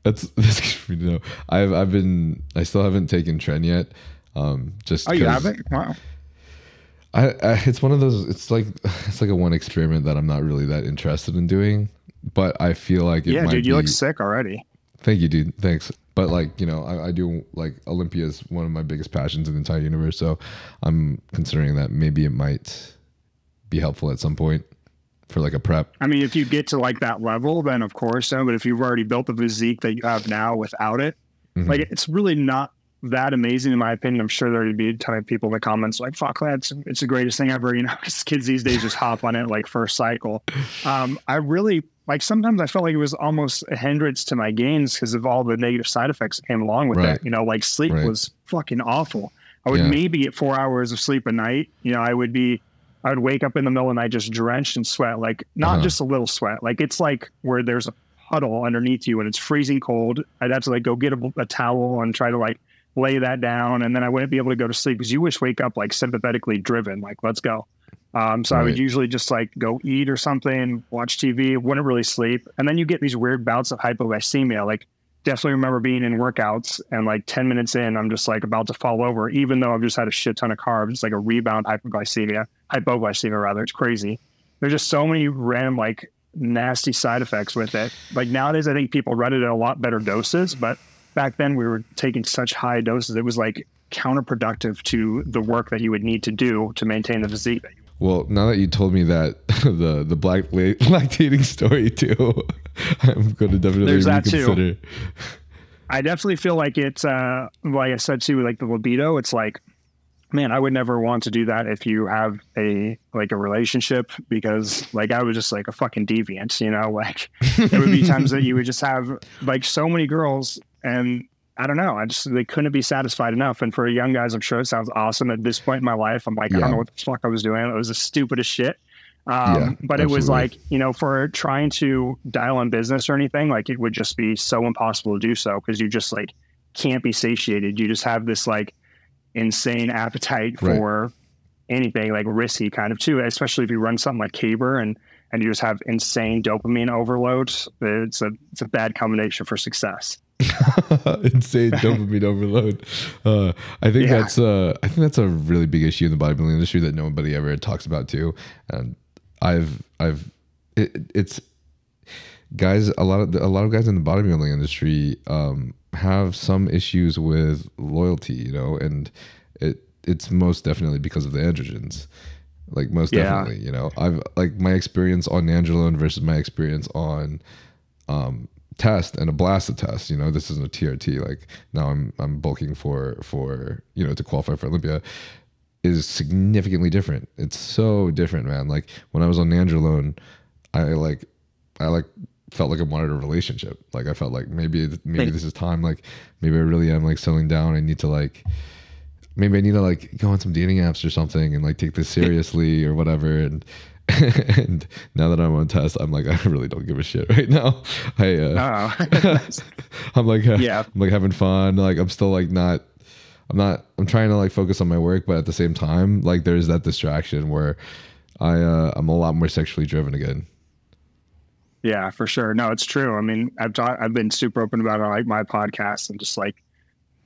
That's that's good for me to know. I've I've been I still haven't taken Tren yet. Um, just oh, you haven't? Wow. I, I it's one of those. It's like it's like a one experiment that I'm not really that interested in doing, but I feel like yeah, dude, you be, look sick already. Thank you, dude. Thanks. But like you know, I, I, do like Olympia is one of my biggest passions in the entire universe. So I'm considering that maybe it might be helpful at some point for like a prep. I mean, if you get to like that level, then of course so. But if you've already built the physique that you have now without it, mm-hmm. like it's really not that amazing in my opinion. I'm sure there'd be a ton of people in the comments like, "Fuck that! It's, the greatest thing ever." You know, because kids these days just hop on it like first cycle. Um, I really like sometimes I felt like it was almost a hindrance to my gains because of all the negative side effects that came along with right. it. You know, like sleep right. was fucking awful. I would yeah. maybe get four hours of sleep a night. You know, I would be, I would wake up in the middle of the night just drenched in sweat, like not uh-huh. just a little sweat. Like it's like where there's a puddle underneath you and it's freezing cold. I'd have to like go get a, a towel and try to like lay that down. And then I wouldn't be able to go to sleep because you just wake up like sympathetically driven, like, let's go. Um, so right. I would usually just like go eat or something, watch TV, wouldn't really sleep. And then you get these weird bouts of hypoglycemia. Like, definitely remember being in workouts and like 10 minutes in, I'm just like about to fall over, even though I've just had a shit ton of carbs. It's like a rebound hypoglycemia, hypoglycemia rather. It's crazy. There's just so many random, like, nasty side effects with it. Like nowadays, I think people run it at a lot better doses, but back then we were taking such high doses. It was like counterproductive to the work that you would need to do to maintain the physique well, now that you told me that the the black lactating story too, I'm going to definitely There's reconsider. I definitely feel like it's uh, like I said too, like the libido. It's like, man, I would never want to do that if you have a like a relationship because like I was just like a fucking deviant, you know. Like there would be times that you would just have like so many girls and I don't know. I just they couldn't be satisfied enough. And for young guys, I'm sure it sounds awesome. At this point in my life, I'm like, yeah. I don't know what the fuck I was doing. It was the stupidest shit. Um, yeah, but absolutely. it was like, you know, for trying to dial in business or anything, like it would just be so impossible to do so because you just like can't be satiated. You just have this like insane appetite for right. anything like risky kind of too, especially if you run something like Caber and and you just have insane dopamine overload. It's a it's a bad combination for success. insane dopamine overload. Uh, I think yeah. that's uh, I think that's a really big issue in the bodybuilding industry that nobody ever talks about too. And I've I've it, it's guys a lot of a lot of guys in the bodybuilding industry um, have some issues with loyalty, you know, and it it's most definitely because of the androgens. Like most Yeah. definitely, you know. I've like my experience on Nandrolone versus my experience on um test and a blasted test. You know, this isn't a TRT. Like now I'm I'm bulking for for you know to qualify for Olympia is significantly different. It's so different, man. Like when I was on Nandrolone, I like I like felt like I wanted a relationship. Like I felt like maybe maybe this is time. Like maybe I really am like settling down. I need to like maybe I need to like go on some dating apps or something and like take this seriously or whatever. And and now that I'm on test, I'm like I really don't give a shit right now. I uh, Oh, I'm like uh, Yeah. I'm like having fun. Like I'm still like not I'm not I'm trying to like focus on my work, but at the same time, like there's that distraction where I uh I'm a lot more sexually driven again. Yeah, for sure. No, it's true. I mean, I've taught, I've been super open about it like my podcast and just like,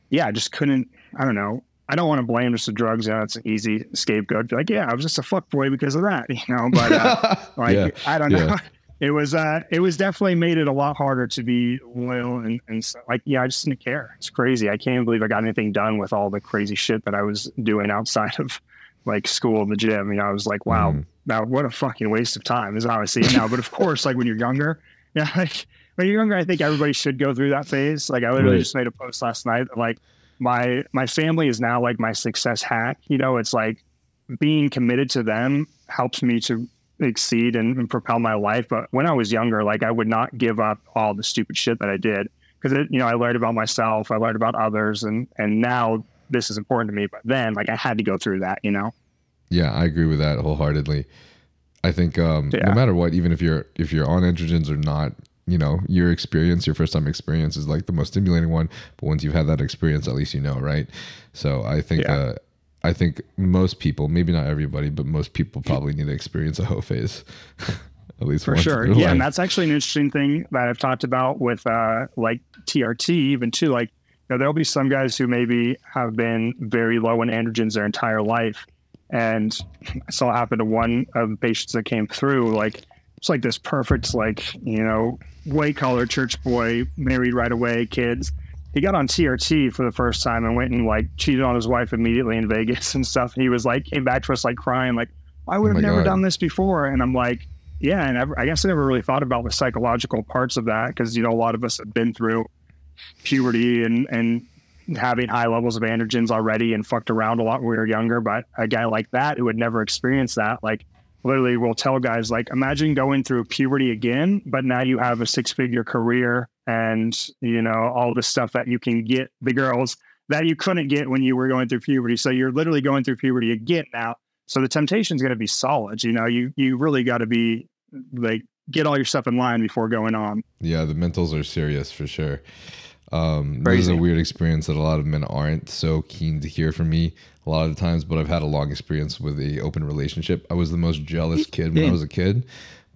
yeah, I just couldn't. I don't know. I don't want to blame just the drugs. Yeah, it's an easy scapegoat. Be like, yeah, I was just a fuck boy because of that, you know. But uh, like, Yeah, I don't know. yeah. It was uh, it was definitely made it a lot harder to be loyal and and so, like, yeah, I just didn't care. It's crazy. I can't believe I got anything done with all the crazy shit that I was doing outside of like school and the gym. You know, I was like, wow, Mhm. Now what a fucking waste of time is how I see it now. But of course, like when you're younger, yeah, like when you're younger, I think everybody should go through that phase. Like I literally Right. just made a post last night. Like my my family is now like my success hack. You know, it's like being committed to them helps me to exceed and, and propel my life. But when I was younger, like I would not give up all the stupid shit that I did because it, you know, I learned about myself, I learned about others, and and now this is important to me. But then, like I had to go through that. You know. Yeah, I agree with that wholeheartedly. I think um, Yeah. no matter what, even if you're if you're on androgens or not, you know, your experience, your first time experience is like the most stimulating one. But once you've had that experience, at least you know, right? So I think Yeah. uh, I think most people, maybe not everybody, but most people probably need to experience a hoe phase. at least For sure. Yeah. And that's actually an interesting thing that I've talked about with uh, like TRT, even too. Like, you know, there'll be some guys who maybe have been very low in androgens their entire life. And I saw it happen to one of the patients that came through. Like, it's like this perfect, like, you know, white collar church boy, married right away, kids. He got on TRT for the first time and went and like cheated on his wife immediately in Vegas and stuff. And he was like, came back to us like crying, like, I would Oh have my never God. done this before. And I'm like, yeah, and I, I guess I never really thought about the psychological parts of that because you know a lot of us have been through puberty and and having high levels of androgens already and fucked around a lot when we were younger. But a guy like that who had never experienced that, like literally, will tell guys like, imagine going through puberty again, but now you have a six figure career and you know all the stuff that you can get the girls that you couldn't get when you were going through puberty. So you're literally going through puberty again now. So the temptation's going to be solid. You know, you you really got to be like get all your stuff in line before going on. Yeah, the mentals are serious for sure. Um, this is a weird experience that a lot of men aren't so keen to hear from me a lot of the times, but I've had a long experience with a open relationship. I was the most jealous kid when I was a kid,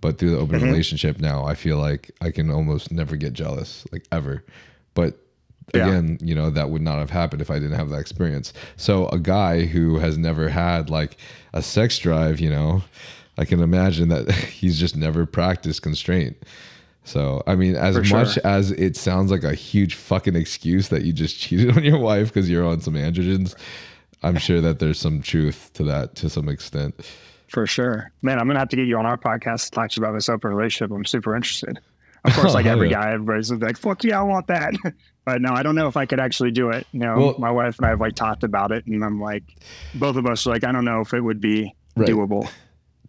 but through the open Mhm. relationship now, I feel like I can almost never get jealous, like ever. But Yeah. again, you know, that would not have happened if I didn't have that experience. So a guy who has never had like a sex drive, you know, I can imagine that he's just never practiced constraint. So, I mean, as For much sure. as it sounds like a huge fucking excuse that you just cheated on your wife because you're on some androgens, I'm sure that there's some truth to that to some extent. For sure. Man, I'm gonna have to get you on our podcast to talk to you about this open relationship. I'm super interested. Of course, like every yeah. guy, everybody's like, fuck yeah, I want that. but no, I don't know if I could actually do it. You know, Well- my wife and I have like talked about it and I'm like both of us are like, I don't know if it would be Right. doable.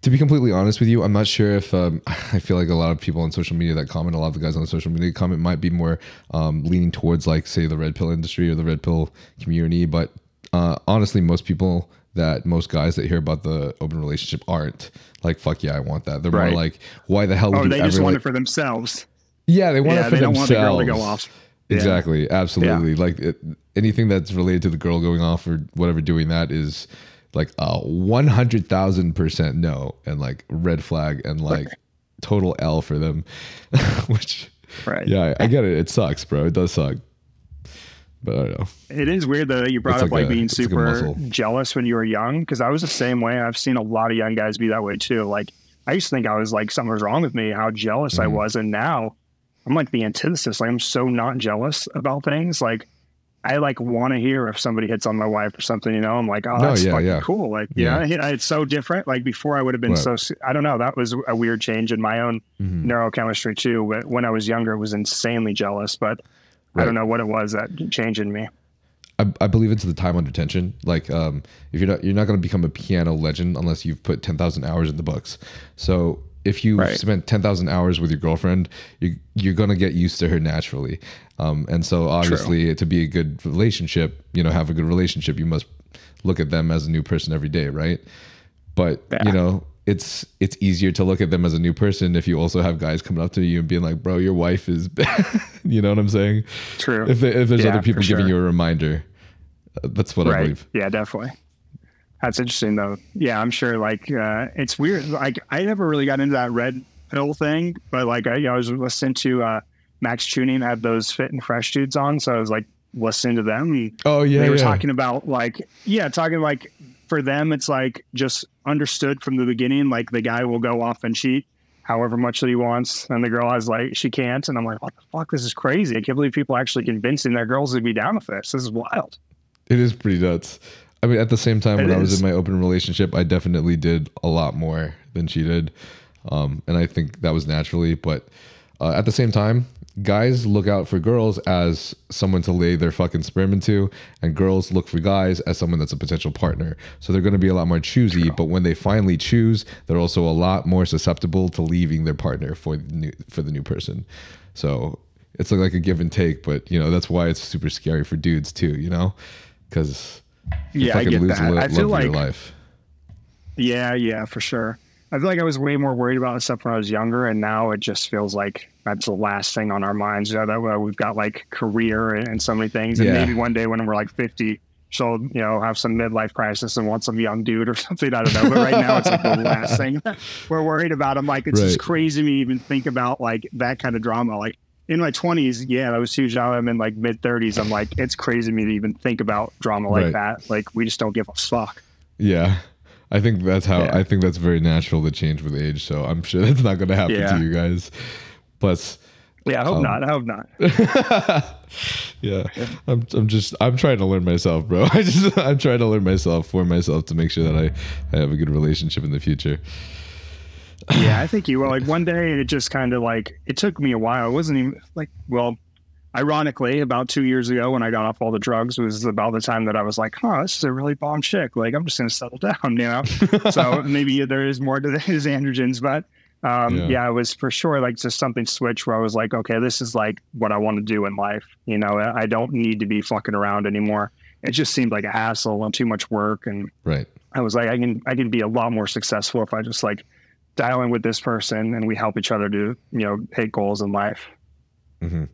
To be completely honest with you, I'm not sure if um, I feel like a lot of people on social media that comment, a lot of the guys on the social media comment might be more um, leaning towards like say the red pill industry or the red pill community. But uh, honestly, most people that most guys that hear about the open relationship aren't like fuck yeah, I want that. They're Right. more like why the hell would Oh, they just want like- it for themselves. yeah they want Yeah, it for they don't want the girl themselves. to go off. Yeah. Exactly, absolutely. Like it, anything that's related to the girl going off or whatever doing that is like a one hundred thousand percent no, and like red flag and like total L for them. Which, Right. yeah, I, I get it. It sucks, bro. It does suck. But I don't know. It is weird though that you brought It's up like like, a- being it's like super jealous when you were young because I was the same way. I've seen a lot of young guys be that way too. Like I used to think I was like something was wrong with me, how jealous I Mhm. was, and now I'm like the antithesis. Like I'm so not jealous about things. Like I like want to hear if somebody hits on my wife or something, you know. I'm like, oh, No, that's yeah, fucking yeah. cool. Like, Yeah. yeah, it's so different. Like before, I would have been Right. so. I don't know. That was a weird change in my own Mhm. neurochemistry too. But when I was younger, I was insanely jealous. But I don't know what it was that changed in me. I, I believe it's the time under tension. Like, um, if you're not, you're not going to become a piano legend unless you've put ten thousand hours in the books. So if you Right. spent ten thousand hours with your girlfriend, you you're going to get used to her naturally. Um, and so obviously, to be a good relationship, you know, have a good relationship, you must look at them as a new person every day, right? But Yeah. you know, it's it's easier to look at them as a new person if you also have guys coming up to you and being like, "Bro, your wife is," you know what I'm saying? True. If if there's Yeah, other people giving sure. you a reminder, uh, that's what I believe. Yeah, definitely. That's interesting though. Yeah, I'm sure. Like, uh, it's weird. Like, I never really got into that red pill thing, but like, I, you know, I was listening to uh, Max Tuning had those fit and fresh dudes on, so I was like listening to them. Oh yeah, they were yeah. talking about like, yeah, talking like for them, it's like just understood from the beginning. Like, the guy will go off and cheat. However much that he wants, and the girl is like, she can't, and I'm like, what the fuck? This is crazy. I can't believe people actually convincing their girls to be down with this. This is wild. It is pretty nuts. I mean, at the same time, It when I was in my open relationship, I definitely did a lot more than she did, um, and I think that was naturally. But uh, at the same time, guys look out for girls as someone to lay their fucking sperm into, and girls look for guys as someone that's a potential partner. So they're going to be a lot more choosy. But when they finally choose, they're also a lot more susceptible to leaving their partner for the new for the new person. So it's like, a give and take. But you know that's why it's super scary for dudes too. You know, because Yeah, I get lose that. I feel love of your like- life. Yeah, yeah, for sure. I feel like I was way more worried about stuff when I was younger, and now it just feels like that's the last thing on our minds. You know, that way we've got like career and, and so many things, and Yeah. maybe one day when we're like fifty, she'll you know have some midlife crisis and want some young dude or something. I don't know, but right now it's like the last thing we're worried about. I'm like, it's just crazy to me even think about like that kind of drama. Like in my 20s, yeah, that was huge. Now I'm in like mid 30s. I'm like, it's crazy to me to even think about drama like Right. that. Like we just don't give a fuck. Yeah. I think that's how Yeah. I think that's very natural to change with age. So I'm sure that's not going to happen Yeah. to you guys. Plus, Yeah, I hope Um, not. I hope not. yeah, I'm, I'm just I'm trying to learn myself, bro. I just I'm trying to learn myself for myself to make sure that I, I have a good relationship in the future. yeah, I think you will. Like one day, it just kind of like it took me a while. It wasn't even like well, ironically, about two years ago when I got off all the drugs was about the time that I was like, "Huh, this is a really bomb chick. Like I'm just gonna settle down," you know. so maybe there is more to his androgens, but um, Yeah. yeah. it was for sure like just something switched where I was like, okay, this is like what I want to do in life. You know, I don't need to be fucking around anymore. It just seemed like a hassle and too much work and Right. I was like, I can I can be a lot more successful if I just like dial in with this person and we help each other to you know hit goals in life. hmm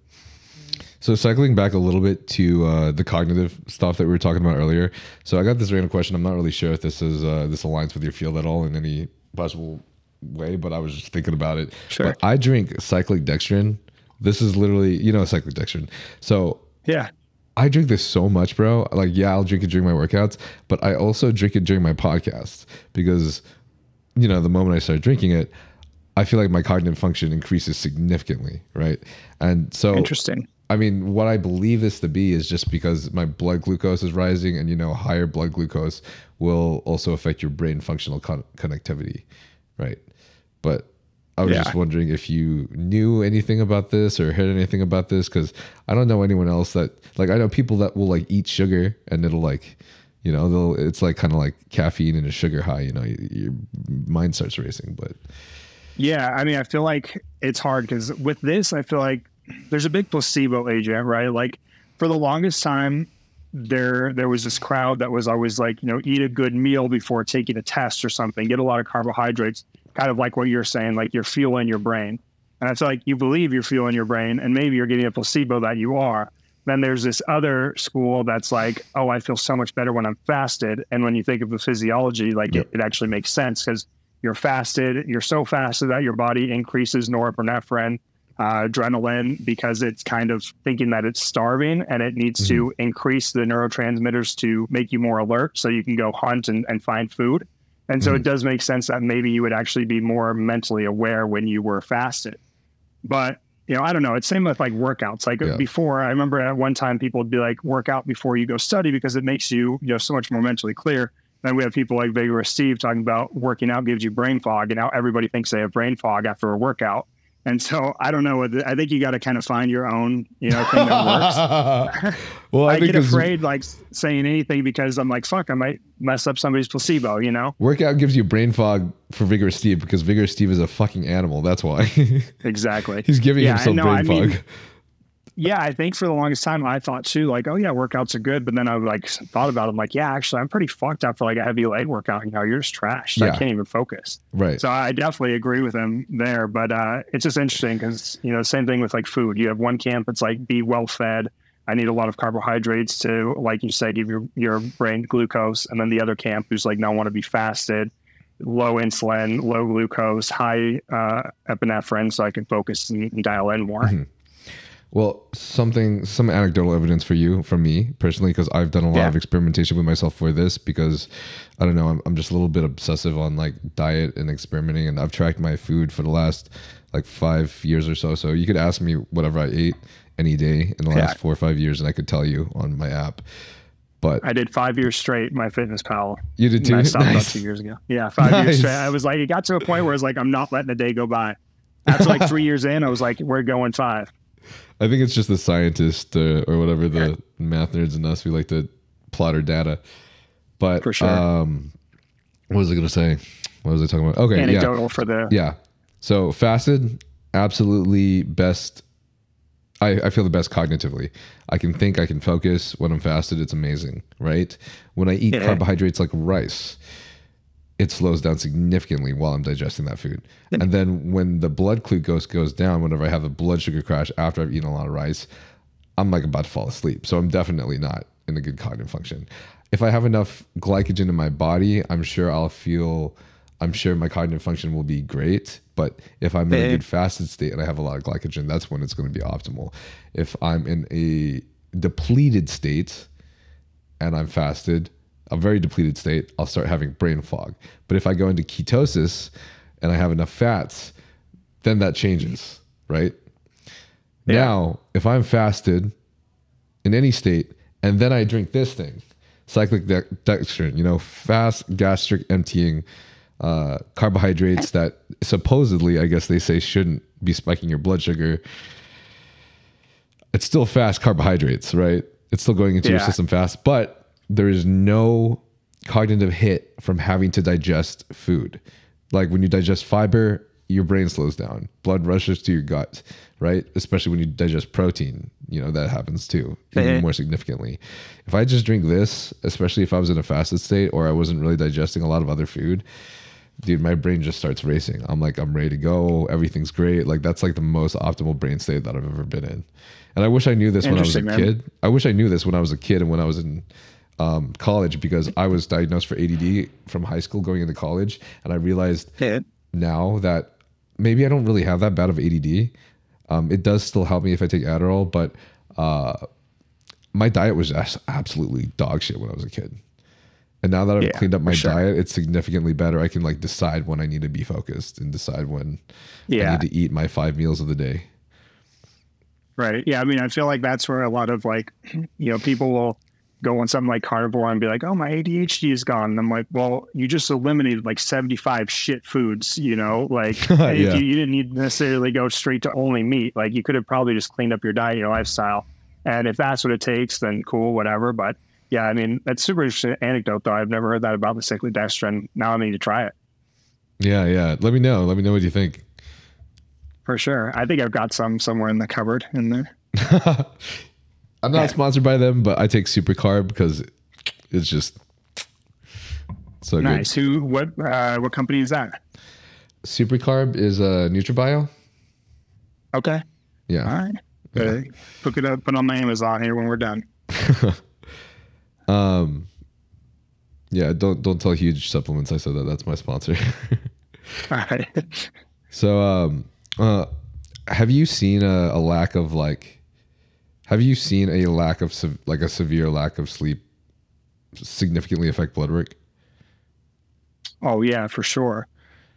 So cycling back a little bit to uh, the cognitive stuff that we were talking about earlier. So I got this random question. I'm not really sure if this is uh, this aligns with your field at all in any possible way, but I was just thinking about it. Sure. But I drink cyclic dextrin. This is literally, you know, cyclic dextrin. So Yeah, I drink this so much, bro. Like, yeah, I'll drink it during my workouts, but I also drink it during my podcasts because, you know, the moment I start drinking it, I feel like my cognitive function increases significantly, right? And so, interesting. I mean, what I believe this to be is just because my blood glucose is rising, and you know, higher blood glucose will also affect your brain functional con- connectivity, right? But I was Yeah. just wondering if you knew anything about this or heard anything about this, because I don't know anyone else that like I know people that will like eat sugar and it'll like, you know, they'll it's like kind of like caffeine and a sugar high. You know, your, your mind starts racing, but Yeah, I mean, I feel like it's hard because with this, I feel like there's a big placebo agent, right? Like for the longest time, there there was this crowd that was always like, you know, eat a good meal before taking a test or something, get a lot of carbohydrates, kind of like what you're saying, like you're fueling your brain. And I feel like you believe you're fueling your brain, and maybe you're getting a placebo that you are. Then there's this other school that's like, oh, I feel so much better when I'm fasted. And when you think of the physiology, like Yep. it, it actually makes sense because you're fasted, you're so fasted that your body increases norepinephrine, uh, adrenaline, because it's kind of thinking that it's starving and it needs to increase the neurotransmitters to make you more alert so you can go hunt and, and find food. And so Mhm. it does make sense that maybe you would actually be more mentally aware when you were fasted. But you know, I don't know. It's same with like workouts. Like Yeah. before, I remember at one time people would be like, work out before you go study because it makes you, you know, so much more mentally clear. Then we have people like Vigorous Steve talking about working out gives you brain fog, and now everybody thinks they have brain fog after a workout. And so I don't know. I think you got to kind of find your own, you know, thing that works. well, I, I, get afraid like saying anything because I'm like, fuck, I might mess up somebody's placebo, you know? Workout gives you brain fog for Vigorous Steve because Vigorous Steve is a fucking animal. That's why. Exactly. He's giving Yeah, himself know, brain I fog. mean- Yeah, I think for the longest time I thought too, like, oh yeah, workouts are good. But then I like thought about it. I'm like, yeah, actually, I'm pretty fucked up for like a heavy leg workout. You know, you're just trashed. Yeah. I can't even focus. right. So I definitely agree with him there. But uh, it's just interesting because you know, same thing with like food. You have one camp it's like be well fed. I need a lot of carbohydrates to, like you said, give your your brain glucose, and then the other camp who's like, no, I want to be fasted, low insulin, low glucose, high uh, epinephrine, so I can focus and, and dial in more. Mhm. Well, something, some anecdotal evidence for you, from me personally, because I've done a lot Yeah. of experimentation with myself for this. Because I don't know, I'm, I'm just a little bit obsessive on like diet and experimenting, and I've tracked my food for the last like five years or so. So you could ask me whatever I ate any day in the last four or five years, and I could tell you on my app. But I did five years straight. My fitness pal. you did too. I stopped about two years ago. Yeah, five Nice. years straight. I was like, it got to a point where it's like, I'm not letting a day go by. After like three years in, I was like, we're going five. I think it's just the scientist uh, or whatever the math nerds and us. We like to plot our data. But For sure. um, what was I going to say? What was I talking about? Okay, yeah, Anecdotal for the yeah. So fasted, absolutely best. I, I feel the best cognitively. I can think, I can focus when I'm fasted. It's amazing, right? When I eat Yeah. carbohydrates like rice, it slows down significantly while I'm digesting that food. And then when the blood glucose goes down, whenever I have a blood sugar crash after I've eaten a lot of rice, I'm like about to fall asleep. So I'm definitely not in a good cognitive function. If I have enough glycogen in my body, I'm sure I'll feel, I'm sure my cognitive function will be great. But if I'm in a good fasted state and I have a lot of glycogen, that's when it's going to be optimal. If I'm in a depleted state and I'm fasted, a very depleted state, I'll start having brain fog. But if I go into ketosis and I have enough fats, then that changes, right? Yeah. Now, if I'm fasted in any state and then I drink this thing, cyclic de- dextrin, you know, fast gastric emptying uh, carbohydrates that supposedly, I guess they say, shouldn't be spiking your blood sugar. It's still fast carbohydrates, right? It's still going into your system fast, but there is no cognitive hit from having to digest food. Like when you digest fiber, your brain slows down. Blood rushes to your gut, right? Especially when you digest protein, you know, that happens too, even Mhm. more significantly. If I just drink this, especially if I was in a fasted state or I wasn't really digesting a lot of other food, dude, my brain just starts racing. I'm like, I'm ready to go. Everything's great. Like that's like the most optimal brain state that I've ever been in. And I wish I knew this when I was a man. kid. I wish I knew this when I was a kid and when I was in um, college because I was diagnosed for ADD from high school going into college, and I realized hit. now that maybe I don't really have that bad of ADD. Um, it does still help me if I take Adderall, but uh, my diet was just absolutely dog shit when I was a kid. And now that I've Yeah, cleaned up my sure. diet, it's significantly better. I can like decide when I need to be focused and decide when I need to eat my five meals of the day. Right. Yeah. I mean, I feel like that's where a lot of like, you know, people will go on something like carnivore and be like, oh, my ADHD is gone. And I'm like, well, you just eliminated like 75 shit foods, you know, like Yeah. you, you didn't need necessarily go straight to only meat. Like you could have probably just cleaned up your diet, your lifestyle. And if that's what it takes, then cool, whatever. But yeah, I mean, that's super interesting anecdote though. I've never heard that about the cyclodextrin. Now I need to try it Yeah, yeah. Let me know. Let me know what you think. for sure. I think I've got some somewhere in the cupboard in there. I'm not Yeah. sponsored by them, but I take Super Carb because it's just so Nice. Who, what, uh, what company is that? good. Super Carb is a uh, NutraBio. Okay. Yeah. All right. Good. Look it up, put it on my Amazon here when we're done. Um, yeah, don't don't tell huge supplements I said that. That's my sponsor. All right. so, um, uh, have you seen a, a lack of like? Have you seen a lack of like a severe lack of sleep significantly affect blood work? Oh yeah, for sure.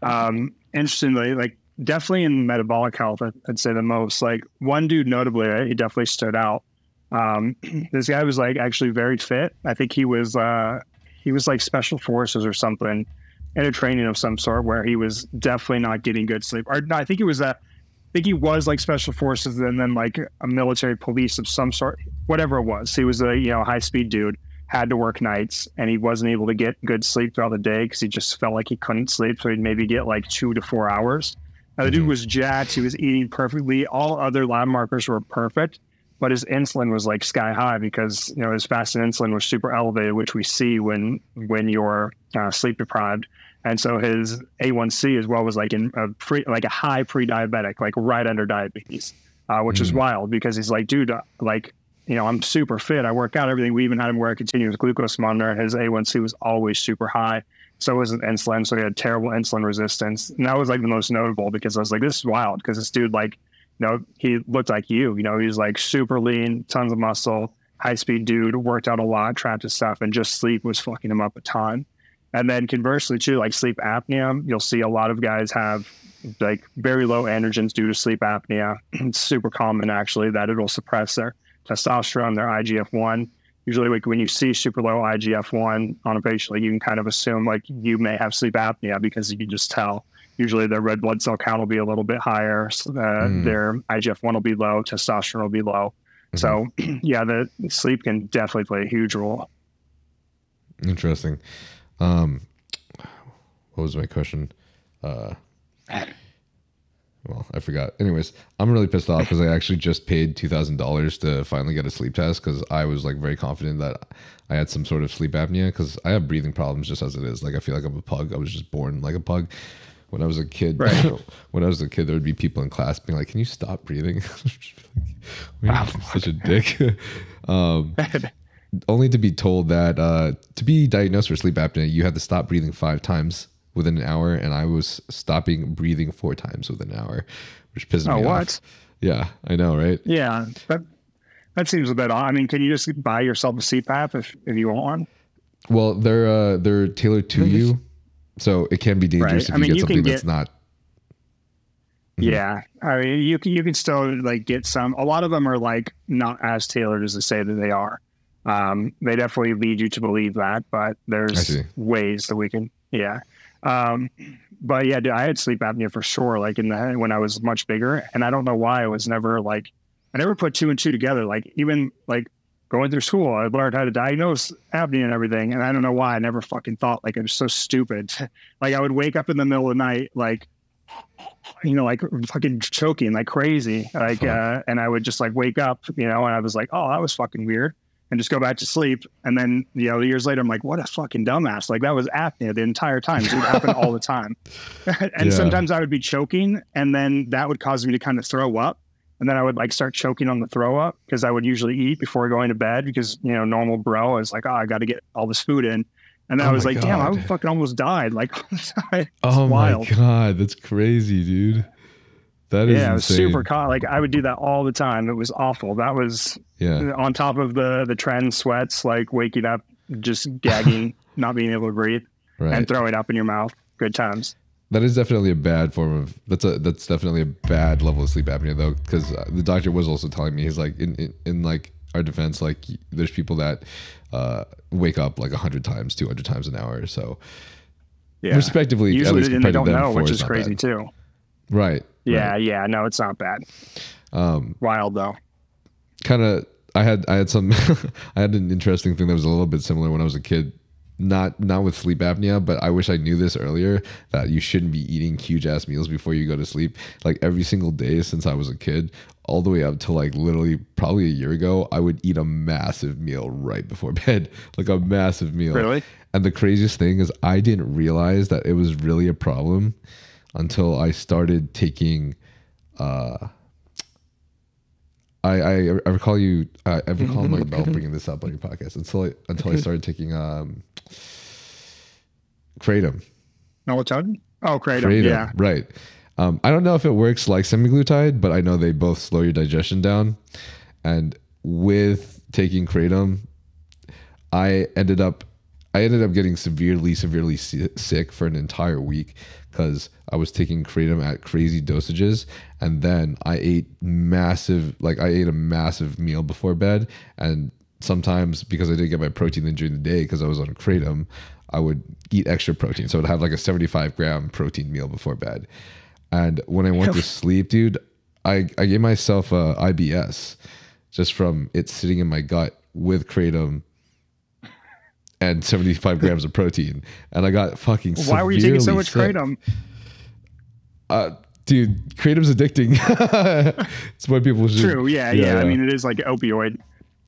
Um, interestingly, like definitely in metabolic health, I'd say the most. Like one dude, notably, right, he definitely stood out. Um, this guy was like actually very fit. I think he was uh, he was like special forces or something in a training of some sort where he was definitely not getting good sleep. Or no, I think it was a I think he was like special forces and then like a military police of some sort, whatever it was. He was a you know high speed dude, had to work nights, and he wasn't able to get good sleep throughout the day because he just felt like he couldn't sleep. So he'd maybe get like two to four hours. Now, the dude was jacked. He was eating perfectly. All other lab markers were perfect, but his insulin was like sky high because you know his fasting insulin was super elevated, which we see when when you're uh, sleep deprived. And so his A1C as well was like in a pre, like a high pre-diabetic, like right under diabetes, uh, which mm. is wild because he's like, dude, uh, like, you know, I'm super fit. I work out everything. We even had him wear a continuous glucose monitor. His A1C was always super high. So was his insulin. So he had terrible insulin resistance. And that was like the most notable because I was like, this is wild because this dude, like, you know, he looked like you, you know, he's like super lean, tons of muscle, high speed dude, worked out a lot, trapped his stuff, and just sleep was fucking him up a ton. And then conversely, too, like sleep apnea, you'll see a lot of guys have like very low androgens due to sleep apnea. It's super common actually that it'll suppress their testosterone, their IGF 1. Usually, like when you see super low IGF 1 on a patient, like you can kind of assume like you may have sleep apnea because you can just tell. Usually, their red blood cell count will be a little bit higher, so, uh, mm. their IGF 1 will be low, testosterone will be low. Mm-hmm. So, yeah, the sleep can definitely play a huge role. Interesting. Um, what was my question? Uh, well, I forgot. Anyways, I'm really pissed off because I actually just paid two thousand dollars to finally get a sleep test because I was like very confident that I had some sort of sleep apnea because I have breathing problems just as it is. Like I feel like I'm a pug. I was just born like a pug. When I was a kid, right. when I was a kid, there would be people in class being like, "Can you stop breathing?" wow. such a dick. um, only to be told that uh, to be diagnosed for sleep apnea, you have to stop breathing five times within an hour, and I was stopping breathing four times within an hour, which pisses me. oh, me what? off. Yeah, I know, right? Yeah, that that seems a bit odd. I mean, can you just buy yourself a CPAP if if you want one? Well, they're uh, they're tailored to you, so it can be dangerous right. if I mean, you get you something get, that's not. Mm-hmm. Yeah, I mean, you can you can still like get some. A lot of them are like not as tailored as they say that they are. Um, they definitely lead you to believe that, but there's ways that we can, yeah. Um, but yeah, dude, I had sleep apnea for sure, like in the when I was much bigger, and I don't know why I was never like, I never put two and two together. Like even like going through school, I learned how to diagnose apnea and everything, and I don't know why I never fucking thought like it was so stupid. like I would wake up in the middle of the night, like you know, like fucking choking like crazy. Like, uh, and I would just like wake up, you know, and I was like, oh, that was fucking weird and just go back to sleep. And then, you know, years later, I'm like, what a fucking dumbass. Like that was apnea the entire time. It would happen all the time. and yeah. sometimes I would be choking and then that would cause me to kind of throw up. And then I would like start choking on the throw up because I would usually eat before going to bed because, you know, normal bro is like, oh, I got to get all this food in. And then oh I was like, God. damn, I fucking almost died. Like, oh wild. my God. That's crazy, dude. That is yeah, super. Like I would do that all the time. It was awful. That was yeah. On top of the the tren sweats, like waking up, just gagging, not being able to breathe, right. and throwing up in your mouth. Good times. That is definitely a bad form of that's a that's definitely a bad level of sleep apnea though, because uh, the doctor was also telling me he's like in, in, in like our defense, like there's people that uh, wake up like hundred times, two hundred times an hour, so yeah. respectively, Usually, they don't know, which is crazy bad. too. Right. Yeah, right. yeah. No, it's not bad. Um, Wild though. Kind of. I had I had some I had an interesting thing that was a little bit similar when I was a kid. Not not with sleep apnea, but I wish I knew this earlier that you shouldn't be eating huge ass meals before you go to sleep. Like every single day since I was a kid, all the way up to like literally probably a year ago, I would eat a massive meal right before bed, like a massive meal. Really? And the craziest thing is I didn't realize that it was really a problem until I started taking. Uh, I, I, I recall you. I, I recall Mike Bell bringing this up on your podcast until I, until I started taking um, kratom. Melatonin. Oh, kratom. kratom yeah. Right. Um, I don't know if it works like semaglutide, but I know they both slow your digestion down. And with taking kratom, I ended up I ended up getting severely, severely sick for an entire week because I was taking kratom at crazy dosages, and then I ate massive, like I ate a massive meal before bed, and sometimes because I didn't get my protein in during the day because I was on kratom, I would eat extra protein. So I'd have like a 75 gram protein meal before bed. And when I went to sleep, dude, I, I gave myself uh, a IBS just from it sitting in my gut with kratom and 75 grams of protein. And I got fucking Why were you taking so much sick. kratom? Uh, dude, kratom's addicting. it's what people should. True. Yeah, yeah, yeah. I mean, it is like opioid.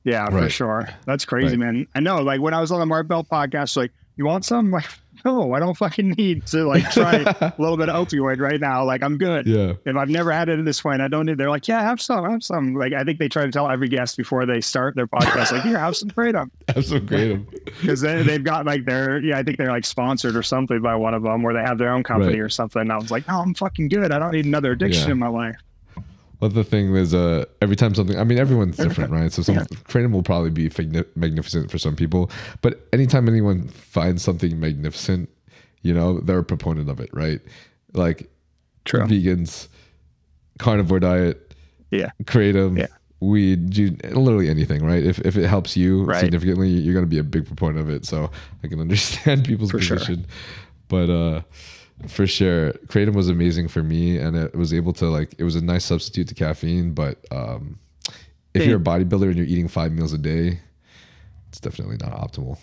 Yeah, right. for sure. That's crazy, right. man. I know. Like when I was on the Mark Bell podcast, like, you want some? Like, no, I don't fucking need to like try a little bit of opioid right now. Like, I'm good. Yeah. And I've never had it at this point. I don't need. They're like, yeah, have some, have some. Like, I think they try to tell every guest before they start their podcast, like, here, have some kratom. Have some kratom. Because they, they've got like their, yeah, I think they're like sponsored or something by one of them, where they have their own company right. or something. And I was like, no, I'm fucking good. I don't need another addiction yeah. in my life. Well, the thing is, uh, every time something, I mean, everyone's different, right? So some yeah. kratom will probably be magnificent for some people, but anytime anyone finds something magnificent, you know, they're a proponent of it, right? Like True. vegans, carnivore diet, yeah, kratom, yeah. weed, literally anything, right? If, if it helps you right. significantly, you're going to be a big proponent of it. So I can understand people's for position, sure. but, uh, for sure. Kratom was amazing for me and it was able to like it was a nice substitute to caffeine but um if you're a bodybuilder and you're eating five meals a day it's definitely not optimal.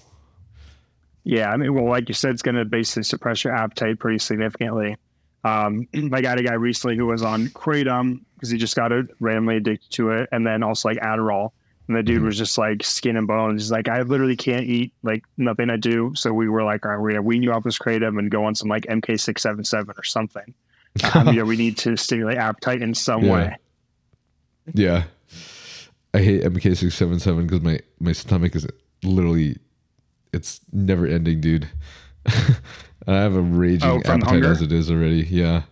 Yeah i mean well like you said it's going to basically suppress your appetite pretty significantly. Um i got a guy recently who was on kratom because he just got randomly addicted to it and then also like adderall and the dude mm-hmm. was just like skin and bones. He's like, I literally can't eat like nothing I do. So we were like, all right, we're gonna wean you off this kratom and go on some like MK six seven seven or something. Um, you know, we need to stimulate appetite in some yeah. way. Yeah, I hate MK six seven seven because my my stomach is literally it's never ending, dude. I have a raging oh, appetite hunger? as it is already. Yeah.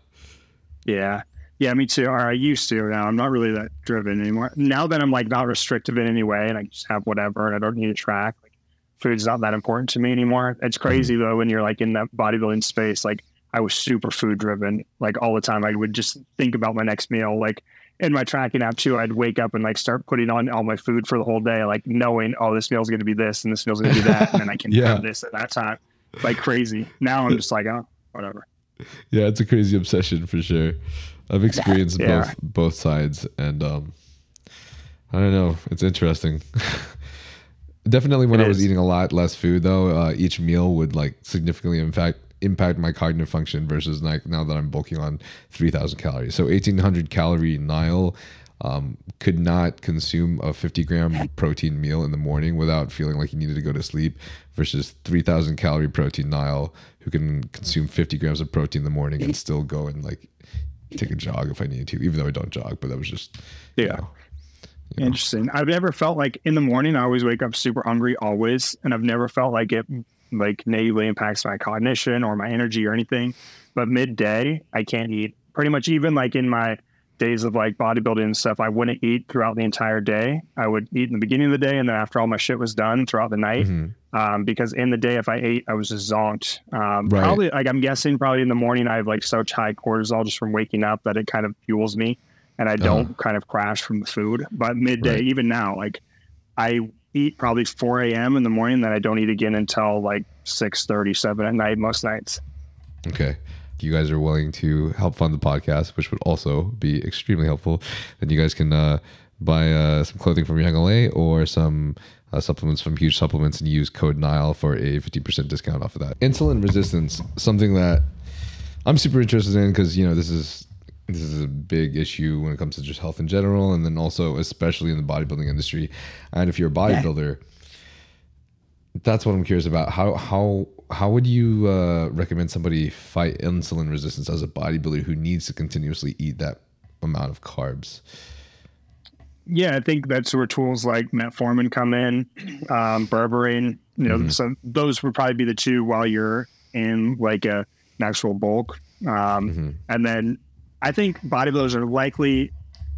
Yeah. Yeah, me too. Or I used to. Now I'm not really that driven anymore. Now that I'm like not restrictive in any way, and I just have whatever, and I don't need to track. Like, food's not that important to me anymore. It's mm-hmm. crazy though when you're like in that bodybuilding space. Like I was super food driven, like all the time. I would just think about my next meal. Like in my tracking app too, I'd wake up and like start putting on all my food for the whole day, like knowing, oh, this meal's going to be this and this meal's going to be that, and I can yeah. have this at that time, like crazy. Now I'm just like, oh, whatever. Yeah, it's a crazy obsession for sure. I've experienced yeah. both both sides, and um, I don't know. It's interesting. Definitely, when it I was is. eating a lot less food, though, uh, each meal would like significantly impact impact my cognitive function versus like now that I'm bulking on 3,000 calories. So 1,800 calorie Nyle um, could not consume a 50 gram protein meal in the morning without feeling like he needed to go to sleep versus 3,000 calorie protein Nyle who can consume 50 grams of protein in the morning and still go and like take a jog if I need to, even though I don't jog. But that was just yeah. You know, you know. Interesting. I've never felt like in the morning I always wake up super hungry always, and I've never felt like it like negatively impacts my cognition or my energy or anything. But midday I can't eat. Pretty much even like in my days of like bodybuilding and stuff, I wouldn't eat throughout the entire day. I would eat in the beginning of the day, and then after all my shit was done throughout the night. Mm-hmm um, because in the day if I ate, I was just zonked. Um, right. Probably like I'm guessing probably in the morning I have like such high cortisol just from waking up that it kind of fuels me, and I don't uh kind of crash from the food. But midday, right. even now, like I eat probably 4 a.m. in the morning, then I don't eat again until like 6 37 at night most nights. Okay. You guys are willing to help fund the podcast, which would also be extremely helpful. Then you guys can uh, buy uh, some clothing from YoungLA or some uh, supplements from Huge Supplements and use code Nyle for a 50% discount off of that. Insulin resistance, something that I'm super interested in because, you know, this is this is a big issue when it comes to just health in general and then also especially in the bodybuilding industry. And if you're a bodybuilder, yeah. that's what I'm curious about. How how how would you uh, recommend somebody fight insulin resistance as a bodybuilder who needs to continuously eat that amount of carbs? yeah, I think that's where tools like metformin come in, um, berberine. You know, mm-hmm. so those would probably be the two while you're in like a an actual bulk. Um, mm-hmm. And then I think bodybuilders are likely,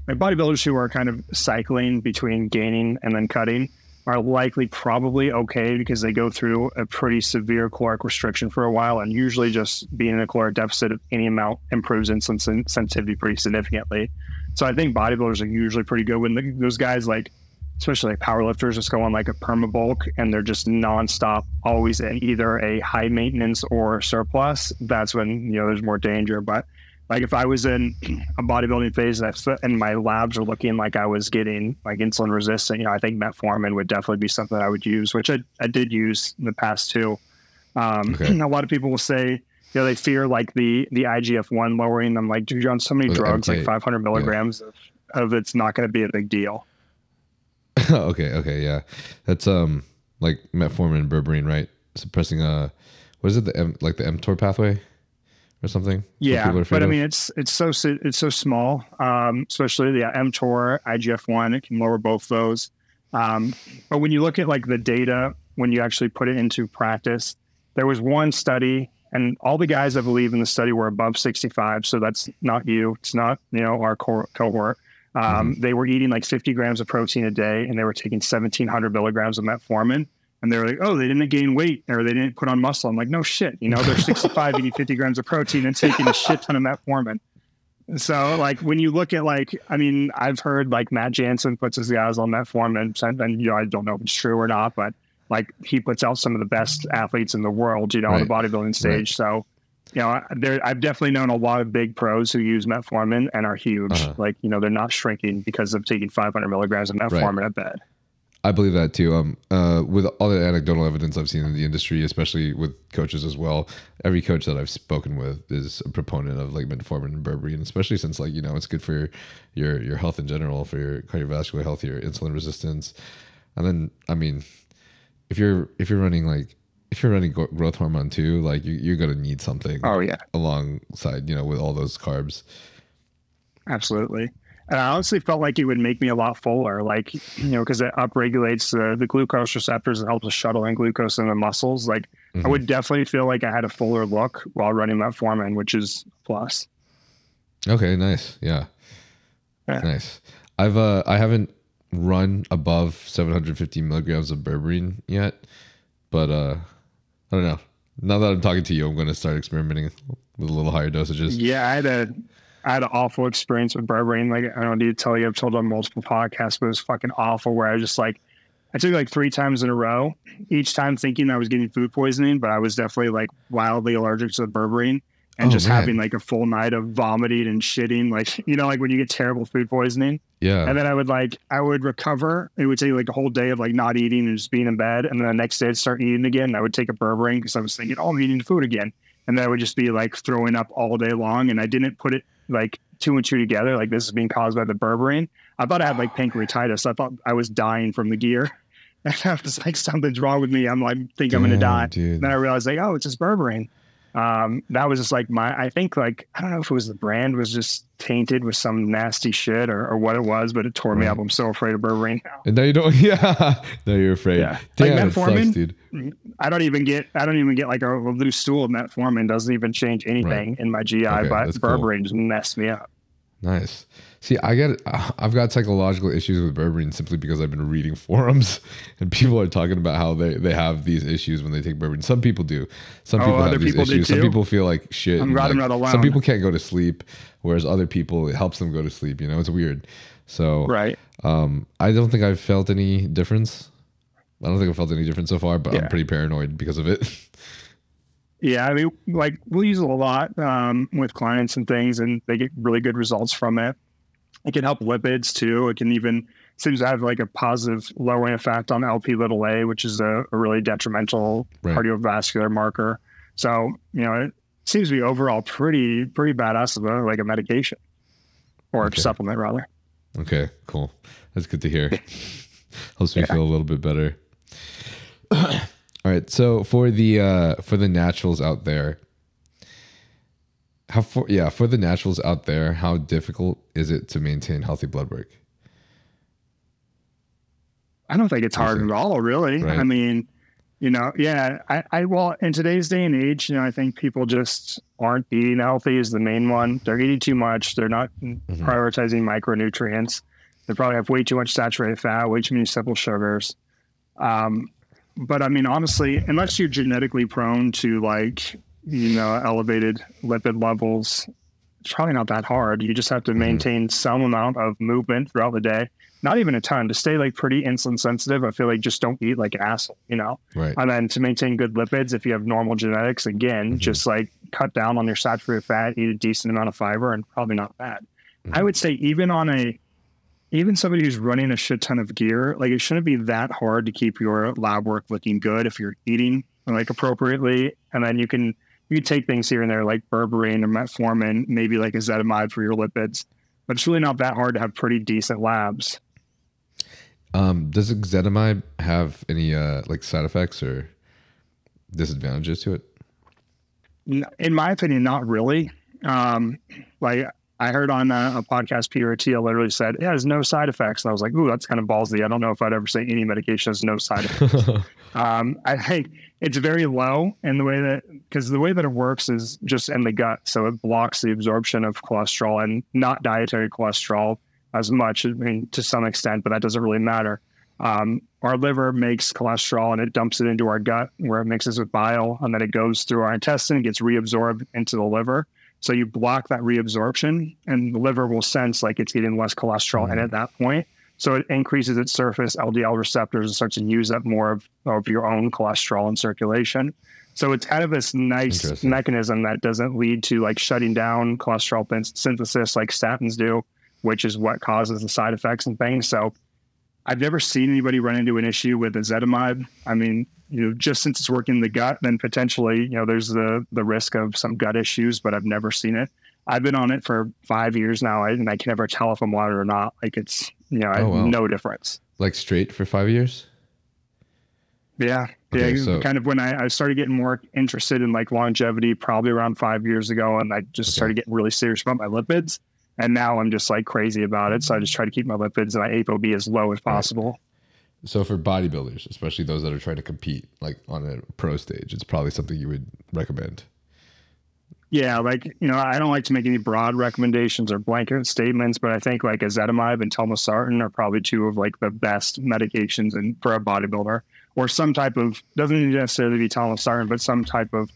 like bodybuilders who are kind of cycling between gaining and then cutting. Are likely probably okay because they go through a pretty severe caloric restriction for a while, and usually just being in a caloric deficit of any amount improves insulin sensitivity pretty significantly. So I think bodybuilders are usually pretty good when the, those guys like, especially like powerlifters, just go on like a perma bulk and they're just nonstop, always in either a high maintenance or surplus. That's when you know there's more danger. But like if I was in a bodybuilding phase and, I, and my labs are looking like I was getting like insulin resistant, you know, I think metformin would definitely be something I would use, which I, I did use in the past too. Um, okay. A lot of people will say, you know, they fear like the the IGF one lowering. I'm like, dude, you're on so many drugs, MK, like 500 milligrams yeah. of, of it's not going to be a big deal. okay, okay, yeah, that's um like metformin and berberine, right? Suppressing uh, what is it? The M, like the mTOR pathway or something. Yeah, but I mean, it's it's so it's so small, um, especially the mTOR, IGF one. It can lower both those. Um, but when you look at like the data, when you actually put it into practice, there was one study, and all the guys I believe in the study were above 65. So that's not you. It's not you know our co- cohort. Um, mm-hmm. They were eating like 50 grams of protein a day, and they were taking 1,700 milligrams of metformin and they're like, oh, they didn't gain weight or they didn't put on muscle. I'm like, no shit. You know, they're 65 eating 50 grams of protein and taking a shit ton of metformin. So, like, when you look at, like, I mean, I've heard like Matt Jansen puts his guys on metformin, and, and you know, I don't know if it's true or not, but like he puts out some of the best athletes in the world, you know, right. on the bodybuilding stage. Right. So, you know, there I've definitely known a lot of big pros who use metformin and are huge. Uh-huh. Like, you know, they're not shrinking because of taking 500 milligrams of metformin right. at bed. I believe that too. Um, uh, with all the anecdotal evidence I've seen in the industry, especially with coaches as well, every coach that I've spoken with is a proponent of like metformin and berberine, especially since like you know it's good for your your health in general, for your cardiovascular health, your insulin resistance, and then I mean, if you're if you're running like if you're running growth hormone too, like you, you're gonna need something. Oh yeah, alongside you know with all those carbs. Absolutely. And I honestly felt like it would make me a lot fuller, like, you know, because it upregulates the, the glucose receptors and helps us shuttle in glucose in the muscles. Like, mm-hmm. I would definitely feel like I had a fuller look while running that metformin, which is plus. Okay, nice. Yeah. yeah. Nice. I've, uh, I haven't run above 750 milligrams of berberine yet, but, uh, I don't know. Now that I'm talking to you, I'm going to start experimenting with a little higher dosages. Yeah, I had a I had an awful experience with berberine. Like I don't need to tell you, I've told on multiple podcasts, but it was fucking awful. Where I was just like, I took like three times in a row, each time thinking I was getting food poisoning, but I was definitely like wildly allergic to the berberine and oh, just man. having like a full night of vomiting and shitting, like you know, like when you get terrible food poisoning. Yeah. And then I would like I would recover. It would take like a whole day of like not eating and just being in bed, and then the next day I'd start eating again. And I would take a berberine because I was thinking, oh, I'm eating food again, and then I would just be like throwing up all day long, and I didn't put it like two and two together, like this is being caused by the berberine. I thought I had like pancreatitis. I thought I was dying from the gear. And I was like, something's wrong with me. I'm like, think Damn, I'm gonna die. Dude. Then I realized like, oh, it's just berberine. Um, that was just like my. I think like I don't know if it was the brand was just tainted with some nasty shit or, or what it was, but it tore right. me up. I'm so afraid of berberine now. And now you don't. Yeah, now you're afraid. Yeah, Damn, like metformin, sucks, dude. I don't even get. I don't even get like a, a loose stool. Metformin doesn't even change anything right. in my GI, okay, but berberine cool. just messed me up. Nice. See, I get I've got psychological issues with berberine simply because I've been reading forums and people are talking about how they, they have these issues when they take berberine. Some people do. Some oh, people have these issues. Some people feel like shit. I'm glad like, I'm not alone. Some people can't go to sleep, whereas other people it helps them go to sleep. You know, it's weird. So right. Um, I don't think I've felt any difference. I don't think I've felt any difference so far, but yeah. I'm pretty paranoid because of it. Yeah, I mean, like we'll use it a lot um, with clients and things, and they get really good results from it. It can help lipids too. It can even seems to have like a positive lowering effect on LP little a, which is a, a really detrimental right. cardiovascular marker. So you know, it seems to be overall pretty pretty badass of a, like a medication or okay. a supplement rather. Okay, cool. That's good to hear. Helps me yeah. feel a little bit better. All right. So for the uh for the naturals out there, how for yeah, for the naturals out there, how difficult is it to maintain healthy blood work? I don't think it's hard at all, really. Right? I mean, you know, yeah, I, I well in today's day and age, you know, I think people just aren't eating healthy is the main one. They're eating too much. They're not mm-hmm. prioritizing micronutrients. They probably have way too much saturated fat, way too many simple sugars. Um, but I mean, honestly, unless you're genetically prone to like, you know, elevated lipid levels, it's probably not that hard. You just have to mm-hmm. maintain some amount of movement throughout the day. Not even a ton to stay like pretty insulin sensitive. I feel like just don't eat like asshole, you know? Right. And then to maintain good lipids, if you have normal genetics, again, mm-hmm. just like cut down on your saturated fat, eat a decent amount of fiber, and probably not bad. I mm-hmm. would say even on a even somebody who's running a shit ton of gear, like it shouldn't be that hard to keep your lab work looking good if you're eating like appropriately. And then you can you can take things here and there like berberine or metformin, maybe like ezetimibe for your lipids. But it's really not that hard to have pretty decent labs. Um, does ezetimibe have any uh, like side effects or disadvantages to it? In my opinion, not really. Um, like I heard on a, a podcast, Peter Attia literally said it has no side effects, and I was like, "Ooh, that's kind of ballsy." I don't know if I'd ever say any medication has no side effects. um, I think it's very low in the way that because the way that it works is just in the gut, so it blocks the absorption of cholesterol and not dietary cholesterol as much. I mean, to some extent, but that doesn't really matter. Um, our liver makes cholesterol and it dumps it into our gut where it mixes with bile, and then it goes through our intestine, and gets reabsorbed into the liver. So you block that reabsorption, and the liver will sense like it's getting less cholesterol in mm-hmm. at that point. So it increases its surface LDL receptors and starts to use up more of, of your own cholesterol in circulation. So it's kind of this nice mechanism that doesn't lead to like shutting down cholesterol synthesis like statins do, which is what causes the side effects and things. So I've never seen anybody run into an issue with ezetimibe. I mean, you know, just since it's working in the gut, then potentially, you know, there's the the risk of some gut issues, but I've never seen it. I've been on it for five years now, and I can never tell if I'm on it or not. Like it's, you know, I Oh, wow. no difference. like straight for five years? Yeah. Okay, yeah. so- kind of when I, I started getting more interested in like longevity, probably around five years ago, and I just Okay. started getting really serious about my lipids. And now I'm just like crazy about it. So I just try to keep my lipids and my ApoB as low as possible. So for bodybuilders, especially those that are trying to compete, like on a pro stage, it's probably something you would recommend. Yeah, like you know, I don't like to make any broad recommendations or blanket statements, but I think like ezetimibe and telmisartan are probably two of like the best medications and for a bodybuilder, or some type of doesn't necessarily be telmisartan, but some type of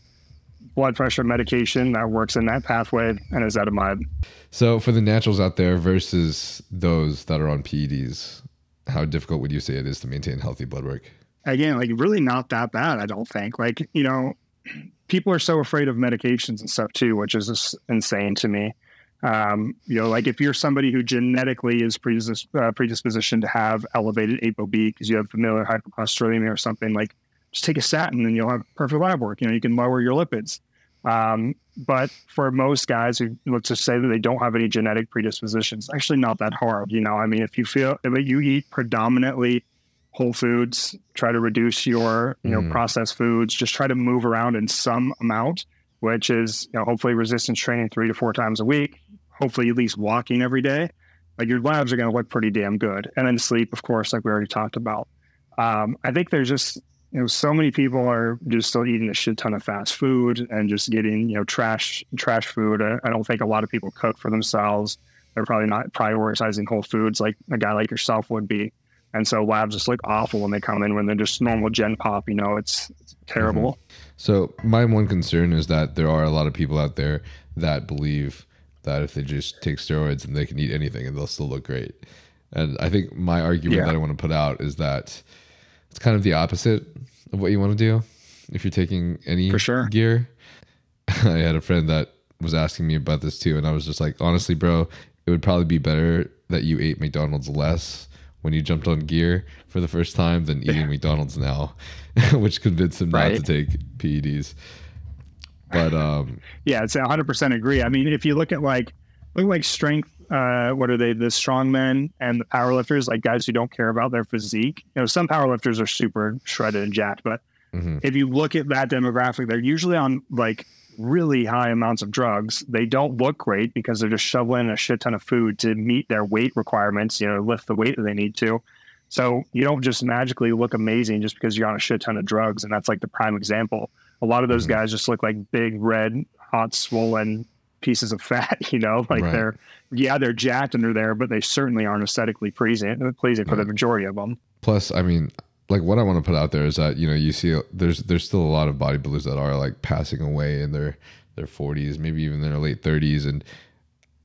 blood pressure medication that works in that pathway and ezetimibe. So for the naturals out there versus those that are on PEDs, how difficult would you say it is to maintain healthy blood work? Again, like really not that bad, I don't think. Like you know, people are so afraid of medications and stuff too, which is just insane to me. Um, you know, like if you're somebody who genetically is predis- uh, predispositioned to have elevated ApoB because you have familial hypercholesterolemia or something, like just take a statin and you'll have perfect lab work. You know, you can lower your lipids. Um, but for most guys who let's just say that they don't have any genetic predispositions, actually not that hard. You know, I mean, if you feel if you eat predominantly whole foods, try to reduce your you know Mhm. processed foods, just try to move around in some amount, which is you know hopefully resistance training three to four times a week, hopefully at least walking every day. Like your labs are going to look pretty damn good, and then sleep, of course, like we already talked about. Um, I think there's just you know so many people are just still eating a shit ton of fast food and just getting you know trash trash food. I, I don't think a lot of people cook for themselves. They're probably not prioritizing whole foods like a guy like yourself would be. And so labs just look awful when they come in when they're just normal gen pop. You know, it's, it's terrible. Mm-hmm. So my one concern is that there are a lot of people out there that believe that if they just take steroids and they can eat anything and they'll still look great. And I think my argument Yeah. that I want to put out is that it's kind of the opposite of what you want to do if you're taking any For sure. gear. I had a friend that was asking me about this too, and I was just like, honestly, bro, it would probably be better that you ate McDonald's less when you jumped on gear for the first time than eating McDonald's now, which convinced him not to take PEDs. But um, Yeah, it's 100% agree. I mean, if you look at like, look at like strength, uh, what are they, the strongmen and the powerlifters, like guys who don't care about their physique. You know, some powerlifters are super shredded and jacked, but mhm, if you look at that demographic, they're usually on like really high amounts of drugs. They don't look great because they're just shoveling a shit ton of food to meet their weight requirements, you know, lift the weight that they need to. So you don't just magically look amazing just because you're on a shit ton of drugs. And that's like the prime example. A lot of those Mhm. guys just look like big, red, hot, swollen pieces of fat, you know, like Right. they're, yeah, they're jacked under there, but they certainly aren't aesthetically pleasing, pleasing for the majority of them. plus, I mean, like what I want to put out there is that you know you see there's there's still a lot of bodybuilders that are like passing away in their their 40s, maybe even their late 30s, and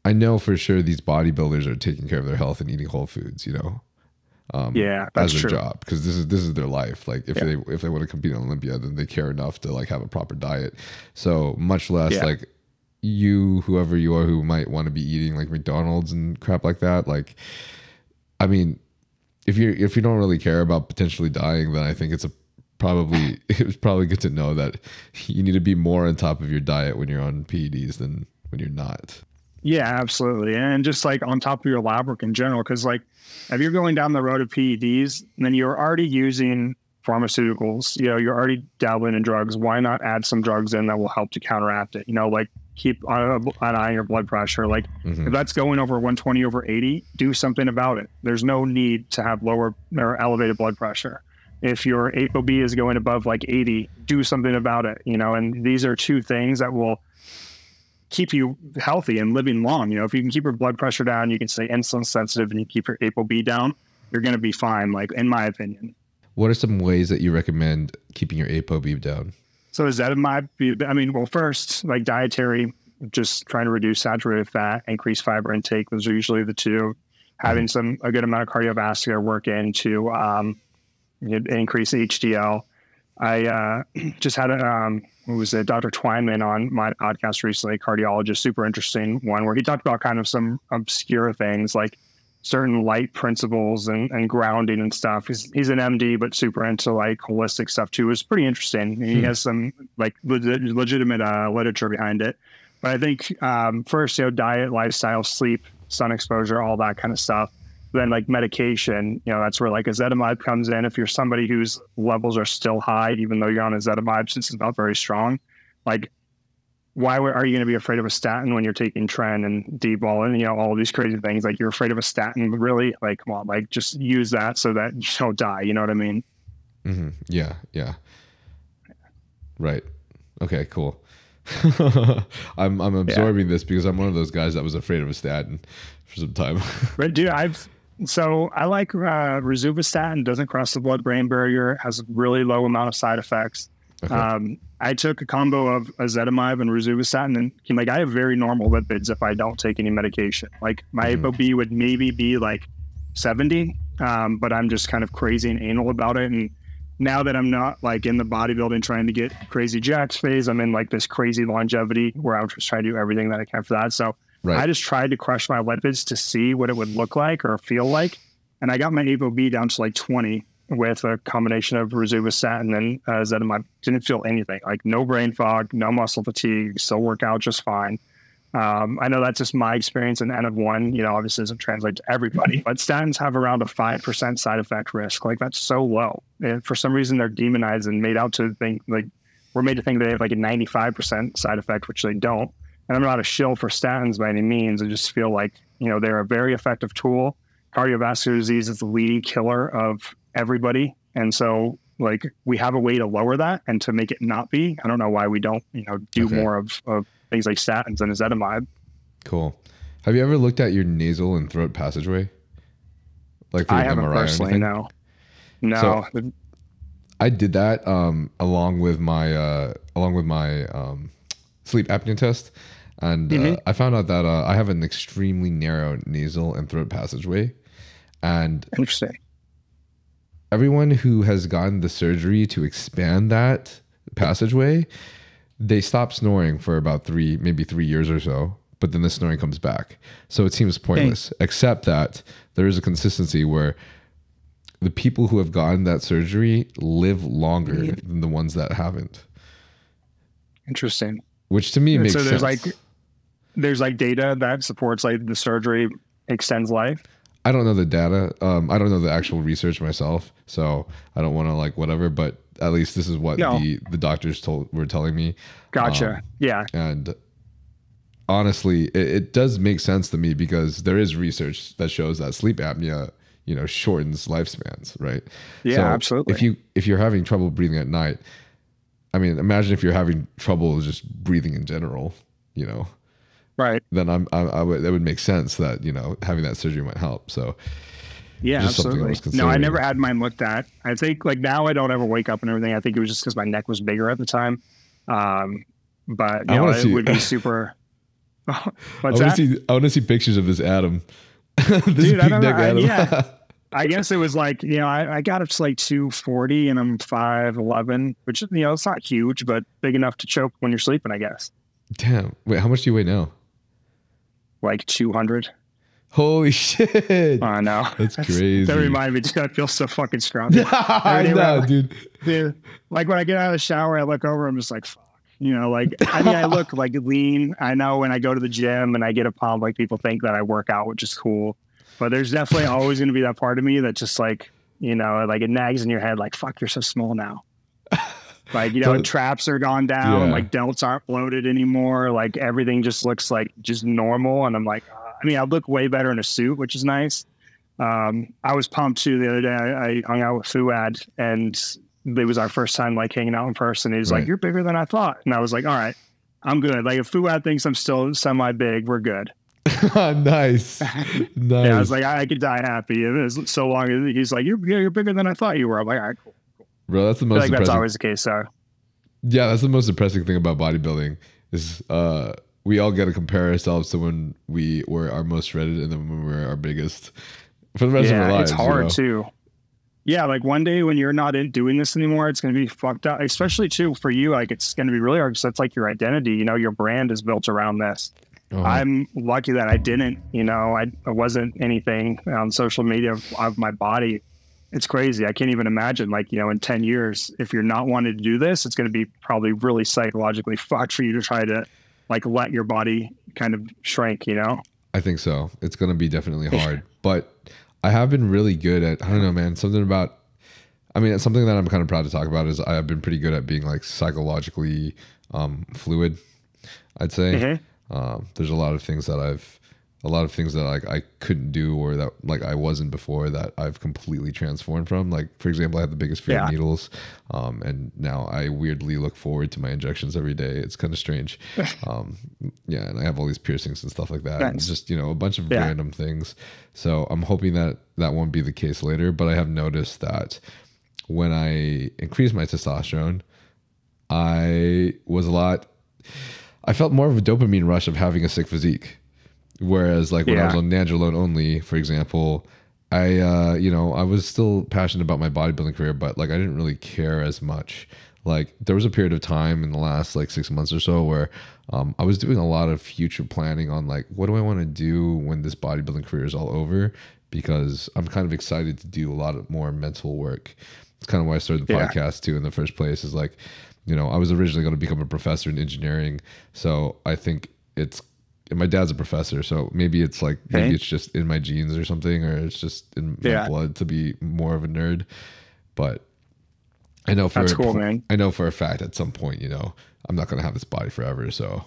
I know for sure these bodybuilders are taking care of their health and eating whole foods. You know, um, yeah, as their true. job because this is this is their life. Like if yeah. they if they want to compete in Olympia, then they care enough to like have a proper diet. So much less yeah. like you, whoever you are, who might want to be eating like McDonald's and crap like that. Like, I mean, if you if you don't really care about potentially dying, then I think it's a probably it was probably good to know that you need to be more on top of your diet when you're on PEDs than when you're not. Yeah, absolutely. And just like on top of your lab work in general, because like if you're going down the road of PEDs, then you're already using pharmaceuticals, you know, you're already dabbling in drugs. Why not add some drugs in that will help to counteract it? You know, like keep an eye on your blood pressure. Like mm-hmm. if that's going over 120 over 80, do something about it. There's no need to have lower or elevated blood pressure. If your ApoB is going above like 80, do something about it. You know, and these are two things that will keep you healthy and living long. You know, if you can keep your blood pressure down, you can stay insulin sensitive, and you keep your ApoB down, you're going to be fine. Like in my opinion. What are some ways that you recommend keeping your ApoB down? So is that in my? I mean, well, first, like dietary, just trying to reduce saturated fat, increase fiber intake. Those are usually the two. Having some a good amount of cardiovascular work in to um, increase HDL. I uh, just had a um, what was it, Dr. Twineman on my podcast recently, cardiologist, super interesting one where he talked about kind of some obscure things like certain light principles and, and grounding and stuff. He's, he's an MD, but super into like holistic stuff too. It was pretty interesting. He hmm. has some like legit, legitimate uh, literature behind it. But I think um, first, you know, diet, lifestyle, sleep, sun exposure, all that kind of stuff. Then like medication, you know, that's where like ezetimibe comes in. If you're somebody whose levels are still high, even though you're on ezetimibe since it's not very strong, like why are you going to be afraid of a statin when you're taking tren and d-bol and you know all these crazy things like you're afraid of a statin really like come on like just use that so that you don't die you know what i mean mm-hmm. yeah yeah right okay cool i'm i'm absorbing yeah. this because i'm one of those guys that was afraid of a statin for some time but dude i've so I like uh, rosuvastatin. Doesn't cross the blood-brain barrier. Has a really low amount of side effects. Okay. Um, I took a combo of ezetimibe and rosuvastatin, and like I have very normal lipids if I don't take any medication. Like my mm. ApoB would maybe be like 70, um, but I'm just kind of crazy and anal about it. And now that I'm not like in the bodybuilding trying to get crazy jacks phase, I'm in like this crazy longevity where I'm just trying to do everything that I can for that. So right. I just tried to crush my lipids to see what it would look like or feel like, and I got my ApoB down to like 20 with a combination of rosuvastatin and uh. Didn't feel anything, like no brain fog, no muscle fatigue, still work out just fine. Um, I know that's just my experience, and N of one, you know, obviously doesn't translate to everybody, but statins have around a 5% side effect risk. Like that's so low. And for some reason, they're demonized and made out to think like we're made to think they have like a 95% side effect, which they don't. And I'm not a shill for statins by any means. I just feel like, you know, they're a very effective tool. Cardiovascular disease is the leading killer of everybody. And so like we have a way to lower that and to make it not be. I don't know why we don't, you know, do okay. more of, of things like statins and ezetimibe. Cool. Have you ever looked at your nasal and throat passageway? Like I haven't MRI personally, no. No. So I did that um, along with my uh, along with my um, sleep apnea test, and uh, mm-hmm. uh, I found out that uh, I have an extremely narrow nasal and throat passageway. And interesting everyone who has gotten the surgery to expand that passageway, they stop snoring for about three, maybe three years or so. But then the snoring comes back. So it seems pointless, except that there is a consistency where the people who have gotten that surgery live longer mm-hmm. than the ones that haven't. Interesting. Which to me makes so there's sense. like there's like data that supports like the surgery extends life. I don't know the data. Um, I don't know the actual research myself, so I don't want to like whatever. But at least this is what no. the the doctors told were telling me. Gotcha. Um, yeah. And honestly, it, it, does make sense to me because there is research that shows that sleep apnea, you know, shortens lifespans, right? Yeah, so absolutely. If you if you're having trouble breathing at night, I mean, imagine if you're having trouble just breathing in general, you know right then I'm, I, I would that would make sense that you know having that surgery might help so Yeah, I absolutely. was No, I never had mine looked at. I think like now I don't ever wake up and everything. I think it was just because my neck was bigger at the time. Um, but I know, it see- would be super. I want to see. I want to see pictures of this Adam. this Dude, I big don't neck know. I- yeah. I guess it was like you know I, I got up to like two forty and I'm five eleven, which you know it's not huge, but big enough to choke when you're sleeping. I guess Damn. Wait, how much do you weigh now? Like two hundred. Holy shit. I know. That's crazy. That reminded me. Dude, I feel so fucking strong. I know, dude. Dude, like when I get out of the shower, I look over. I'm just like, fuck. You know, like I mean, I look like lean. I know when I go to the gym and I get a pump, like people think that I work out, which is cool. But there's definitely always going to be that part of me that just like, you know, like it nags in your head, like, fuck, you're so small now. Like, you know, traps are gone down, Yeah. like delts aren't bloated anymore. Like everything just looks like just normal. And I'm like, uh, I mean, I look way better in a suit, which is nice. Um, I was pumped too the other day. I, I hung out with Fouad and it was our first time like hanging out in person. He was Right. like, You're bigger than I thought. And I was like, All right, I'm good. Like if Fouad thinks I'm still semi big, we're good. nice. Nice. Yeah, I was like, I, I could die happy. It was so long. He's like, you're, you're bigger than I thought you were. I'm like, all right, cool. Bro, that's the I feel most like that's impressive. always the case. So Yeah, that's the most depressing thing about bodybuilding is uh we all get to compare ourselves to when we were our most shredded and then when we were our biggest for the rest of our yeah, lives. it's hard you know? too. Yeah, like one day when you're not in doing this anymore, it's going to be fucked up. Especially too for you, like it's going to be really hard because that's like your identity. You know, your brand is built around this. Uh-huh. I'm lucky that I didn't. You know, I, I wasn't anything on social media of, of my body. It's crazy. I can't even imagine. Like you know, in ten years, if you're not wanting to do this, it's going to be probably really psychologically fucked for you to try to like let your body kind of shrink. You know. I think so. It's gonna be definitely hard, but I have been really good at. I don't know, man. Something about. I mean, it's something that I'm kind of proud to talk about is I've been pretty good at being like psychologically um, fluid. I'd say Mhm. um, there's a lot of things that I've, a lot of things that like I couldn't do or that like I wasn't before that I've completely transformed from. Like for example, I had the biggest fear Yeah. of needles, um, and now I weirdly look forward to my injections every day. It's kind of strange. Um, yeah, and I have all these piercings and stuff like that. And Nice. just you know a bunch of Yeah. random things. So I'm hoping that that won't be the case later. But I have noticed that when I increase my testosterone, I was a lot. I felt more of a dopamine rush of having a sick physique, whereas like when I was on Nandrolone only, for example, I uh, you know I was still passionate about my bodybuilding career, but like I didn't really care as much. Like there was a period of time in the last like six months or so where um, I was doing a lot of future planning on like what do I want to do when this bodybuilding career is all over because I'm kind of excited to do a lot of more mental work. It's kind of why I started the Yeah. podcast too in the first place. Is like, you know, I was originally going to become a professor in engineering, so I think it's. And my dad's a professor, so maybe it's like maybe it's just in my genes or something, or it's just in my blood to be more of a nerd. But I know for That's a cool, man. I know for a fact at some point, you know, I'm not going to have this body forever. So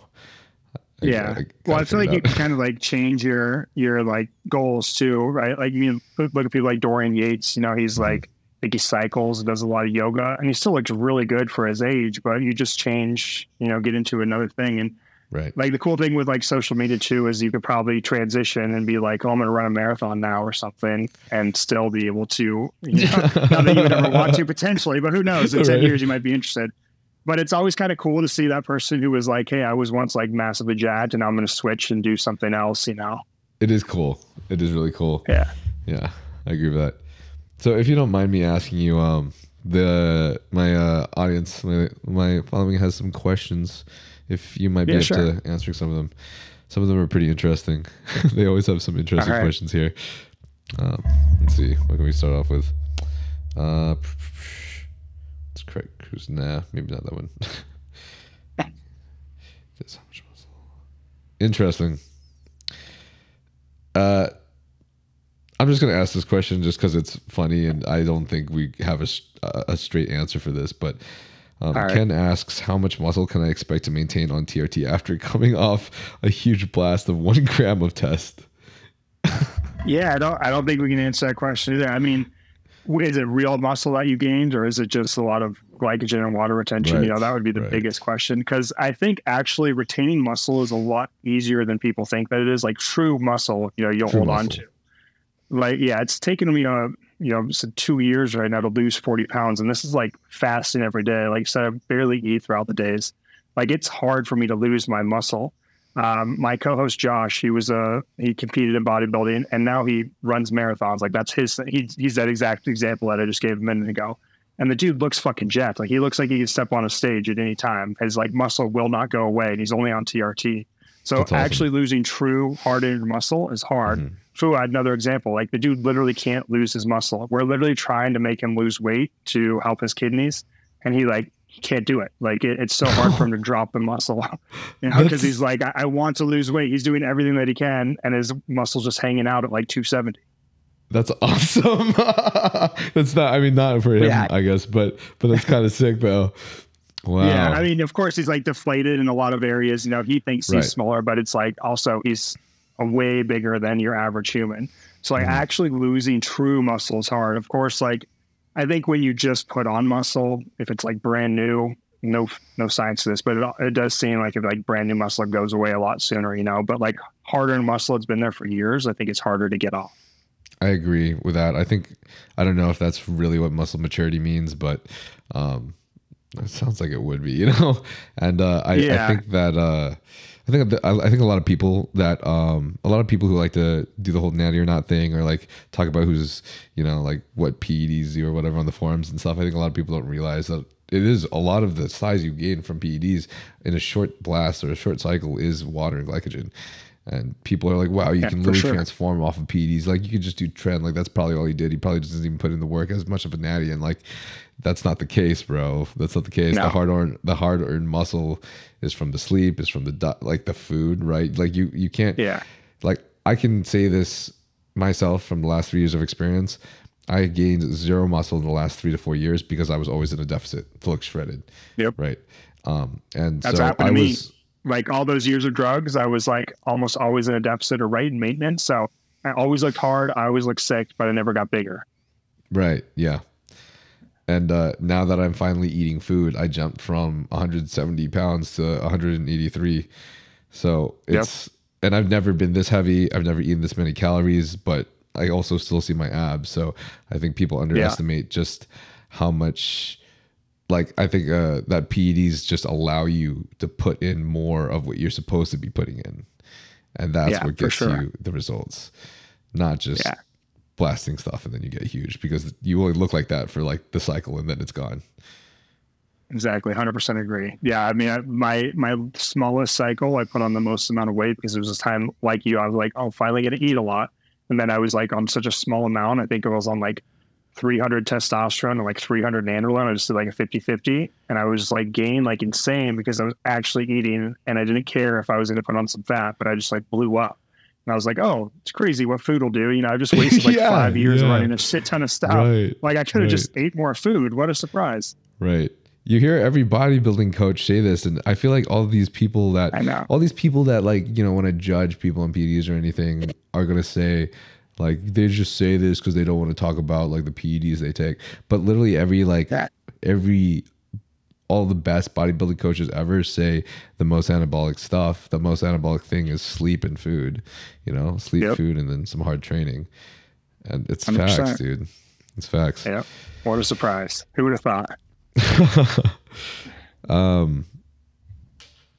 I- yeah. I gotta well, I feel like you can kind of like change your your like goals too, right? Like you look look at people like Dorian Yates. You know, he's Mhm. like like he cycles, does a lot of yoga, and he still looks really good for his age. But you just change, you know, get into another thing, and right. like the cool thing with like social media too is you could probably transition and be like, oh, I'm going to run a marathon now or something, and still be able to. You know, not that you would ever want to potentially, but who knows? In ten Right. years, you might be interested. But it's always kind of cool to see that person who was like, "Hey, I was once like massively jacked, and now I'm going to switch and do something else." You know? It is cool. It is really cool. Yeah. Yeah, I agree with that. So if you don't mind me asking you, um, the my uh, audience, my my following has some questions. If you might be Yeah, able sure. to answering some of them, some of them are pretty interesting. they always have some interesting right. questions here. Um, let's see, what can we start off with? Uh, let's correct cruise. Nah, maybe not that one. Just how much muscle? Interesting. Uh, I'm just going to ask this question just because it's funny, and I don't think we have a, a straight answer for this. But um, right. Ken asks, "How much muscle can I expect to maintain on TRT after coming off a huge blast of one gram of test?" Yeah, I don't. I don't think we can answer that question either. I mean, is it real muscle that you gained, or is it just a lot of glycogen and water retention? Right, You know, that would be the right. biggest question. Because I think actually retaining muscle is a lot easier than people think that it is. Like true muscle, you know, you'll True hold on to. like yeah, it's taken me a you know two years right now to lose forty pounds, and this is like fasting every day. Like I said, I barely eat throughout the days. Like it's hard for me to lose my muscle. Um, my co-host Josh, he was a he competed in bodybuilding, and now he runs marathons. Like that's his. He, he's that exact example that I just gave a minute ago. And the dude looks fucking jacked. Like he looks like he can step on a stage at any time. His like muscle will not go away, and he's only on TRT. So awesome. actually losing true hardened muscle is hard. Mm-hmm. Fouad another example. Like the dude literally can't lose his muscle. We're literally trying to make him lose weight to help his kidneys, and he like can't do it. Like it, it's so hard for him to drop the muscle, you know, because he's like, I, I, want to lose weight. He's doing everything that he can, and his muscle's just hanging out at like 270. That's awesome. that's not. I mean, not for him, yeah. I guess, but but that's kind of sick though. Wow. Yeah, I mean, of course, he's like deflated in a lot of areas. You know, he thinks he's smaller, but it's like also he's a way bigger than your average human. So like mm-hmm. actually losing true muscle is hard. Of course, like I think when you just put on muscle, if it's like brand new, no no science to this, but it, it does seem like if like brand new muscle goes away a lot sooner, you know. But like harder muscle, it's been there for years. I think it's harder to get off. I agree with that. I think I don't know if that's really what muscle maturity means, but um, it sounds like it would be, you know. And uh, I, yeah. I think that uh, I think I think a lot of people that um, a lot of people who like to do the whole natty or not thing or like talk about who's you know like what PEDs or whatever on the forums and stuff. I think a lot of people don't realize that it is a lot of the size you gain from PEDs in a short blast or a short cycle is water and glycogen. And people are like, wow, you yeah, can literally sure. transform off of PEDs. Like you could just do tren. Like that's probably all he did. He probably just doesn't even put in the work as much of a natty. And like that's not the case, bro. That's not the case. No. The hard earned the hard earned muscle is from the sleep, is from the like the food, right? Like you you can't yeah. Like I can say this myself from the last three years of experience. I gained zero muscle in the last three to four years because I was always in a deficit to look shredded. Yep. Right. Um, and That's so I was like all those years of drugs, I was like almost always in a deficit or right in maintenance. So I always looked hard. I always looked sick, but I never got bigger. Right. Yeah. And uh, now that I'm finally eating food, I jumped from 170 pounds to 183. So it's, yep. and I've never been this heavy. I've never eaten this many calories, but I also still see my abs. So I think people underestimate yeah. just how much, like, I think uh, that PEDs just allow you to put in more of what you're supposed to be putting in. And that's yeah, what gets sure. you the results, not just. Yeah blasting stuff and then you get huge because you only look like that for like the cycle and then it's gone. Exactly, hundred percent agree. Yeah, I mean, I, my my smallest cycle, I put on the most amount of weight because it was a time like you. I was like, oh, finally going to eat a lot, and then I was like on such a small amount. I think it was on like 300 testosterone and like 300 nandrolone. I just did like a 50-50, and I was like gained like insane because I was actually eating, and I didn't care if I was going to put on some fat, but I just like blew up. And I was like, oh, it's crazy what food will do. You know, I just wasted like yeah, five years yeah. running a shit ton of stuff. Right, like I could have right. just ate more food. What a surprise. Right. You hear every bodybuilding coach say this, and I feel like all these people that I know. all these people that like, you know, want to judge people on PEDs or anything are gonna say, like, they just say this because they don't want to talk about like the PEDs they take. But literally every like every all the best bodybuilding coaches ever say the most anabolic stuff. The most anabolic thing is sleep and food. You know, sleep, yep. food, and then some hard training. And it's 100%. facts, dude. It's facts. Yep. What a surprise. Who would have thought? um,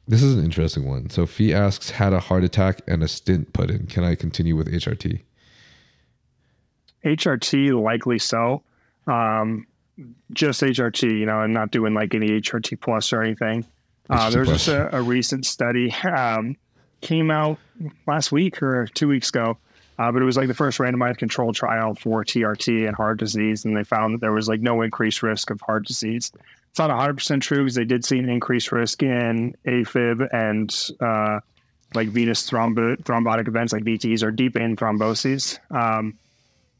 this is an interesting one. So Fee asks, had a heart attack and a stent put in. Can I continue with HRT? HRT, likely so. Um, just HRT, you know, and not doing like any HRT plus or anything. Uh, there was just a, a, recent study um, came out last week or two weeks ago, uh, but it was like the first randomized controlled trial for TRT and heart disease, and they found that there was like no increased risk of heart disease. It's not 100% true because they did see an increased risk in AFib and uh, like venous thrombo- thrombotic events like VTs or deep vein thromboses. Um,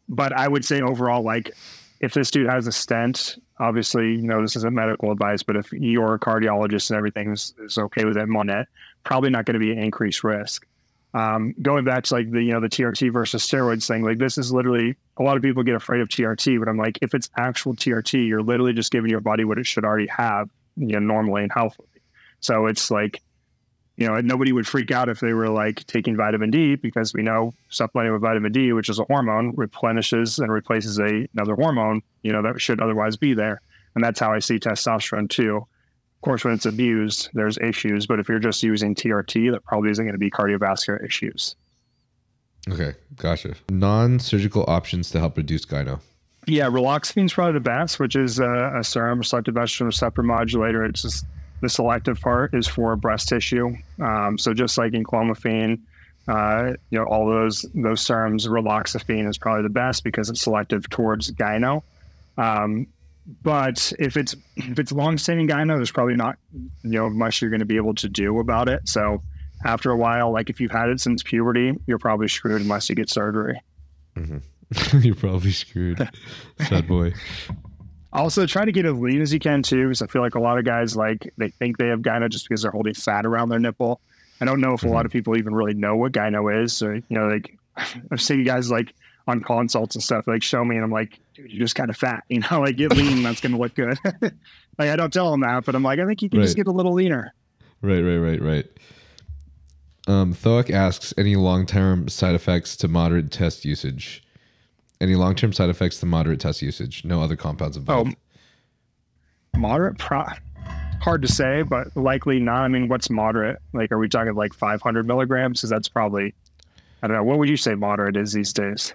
but I would say overall, like if this dude has a stent, obviously, you know, this isn't medical advice, but if you're a cardiologist and everything is, is okay with it, Monet, probably not going to be an increased risk. Um, going back to like the, you know, the TRT versus steroids thing, like this is literally, a lot of people get afraid of TRT, but I'm like, if it's actual TRT, you're literally just giving your body what it should already have, you know, normally and healthily. So it's like, you know, nobody would freak out if they were like taking vitamin D because we know supplementing with vitamin D, which is a hormone, replenishes and replaces a, another hormone, you know, that should otherwise be there. And that's how I see testosterone too. Of course, when it's abused, there's issues, but if you're just using TRT, that probably isn't going to be cardiovascular issues. Okay, gotcha. Non-surgical options to help reduce gyno. Yeah, raloxifene is probably the best, which is a, a SERM selective estrogen receptor modulator. It's just the selective part is for breast tissue. Um, so just like in clomiphene, uh, you know, all those those SERMs, raloxifene is probably the best because it's selective towards gyno. Um, but if it's if it's long-standing gyno, there's probably not you know much you're going to be able to do about it. So after a while, like if you've had it since puberty, you're probably screwed unless you get surgery. Mm-hmm. you're probably screwed, sad boy. Also, try to get as lean as you can too, because I feel like a lot of guys like they think they have gyno just because they're holding fat around their nipple. I don't know if mm-hmm. a lot mm-hmm. of people even really know what gyno is. So you know, like I've seen you guys like on consults and stuff like show me, and I'm like, dude, you're just kind of fat. You know, like get lean, that's gonna look good. like I don't tell them that, but I'm like, I think you can right. just get a little leaner. Right, right, right, right. Um, Thoic asks any long term side effects to moderate test usage. Any long term side effects to moderate test usage? No other compounds involved. Oh, moderate? Pro- hard to say, but likely not. I mean, what's moderate? Like, are we talking like 500 milligrams? Because that's probably, I don't know. What would you say moderate is these days?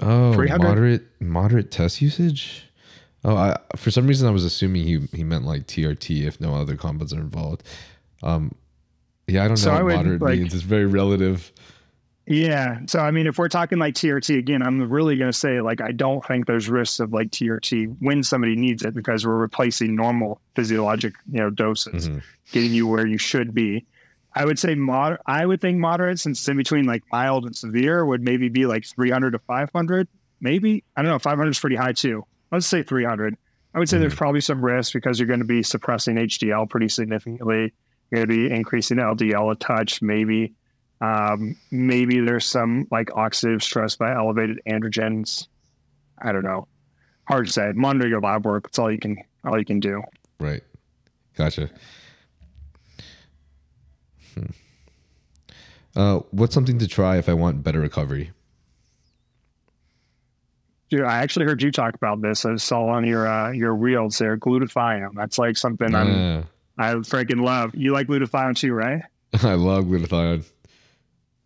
Oh, 300? moderate moderate test usage. Oh, I, for some reason I was assuming he he meant like TRT if no other compounds are involved. Um, yeah, I don't know so what moderate like, means. It's very relative. Yeah. So I mean, if we're talking like TRT again, I'm really going to say like I don't think there's risks of like TRT when somebody needs it because we're replacing normal physiologic you know doses, mm-hmm. getting you where you should be. I would say mod. I would think moderate, since it's in between like mild and severe, would maybe be like 300 to 500. Maybe I don't know. 500 is pretty high too. Let's say 300. I would say mm-hmm. there's probably some risk because you're going to be suppressing HDL pretty significantly. You're going to be increasing LDL a touch, maybe. Um, maybe there's some like oxidative stress by elevated androgens. I don't know. Hard to say. Monitor your lab work. That's all you can all you can do. Right. Gotcha. Hmm. Uh, what's something to try if I want better recovery? Dude, I actually heard you talk about this. I saw on your uh, your reels there, glutathione. That's like something. I'm I freaking love. You like glutathione too, right? I love glutathione.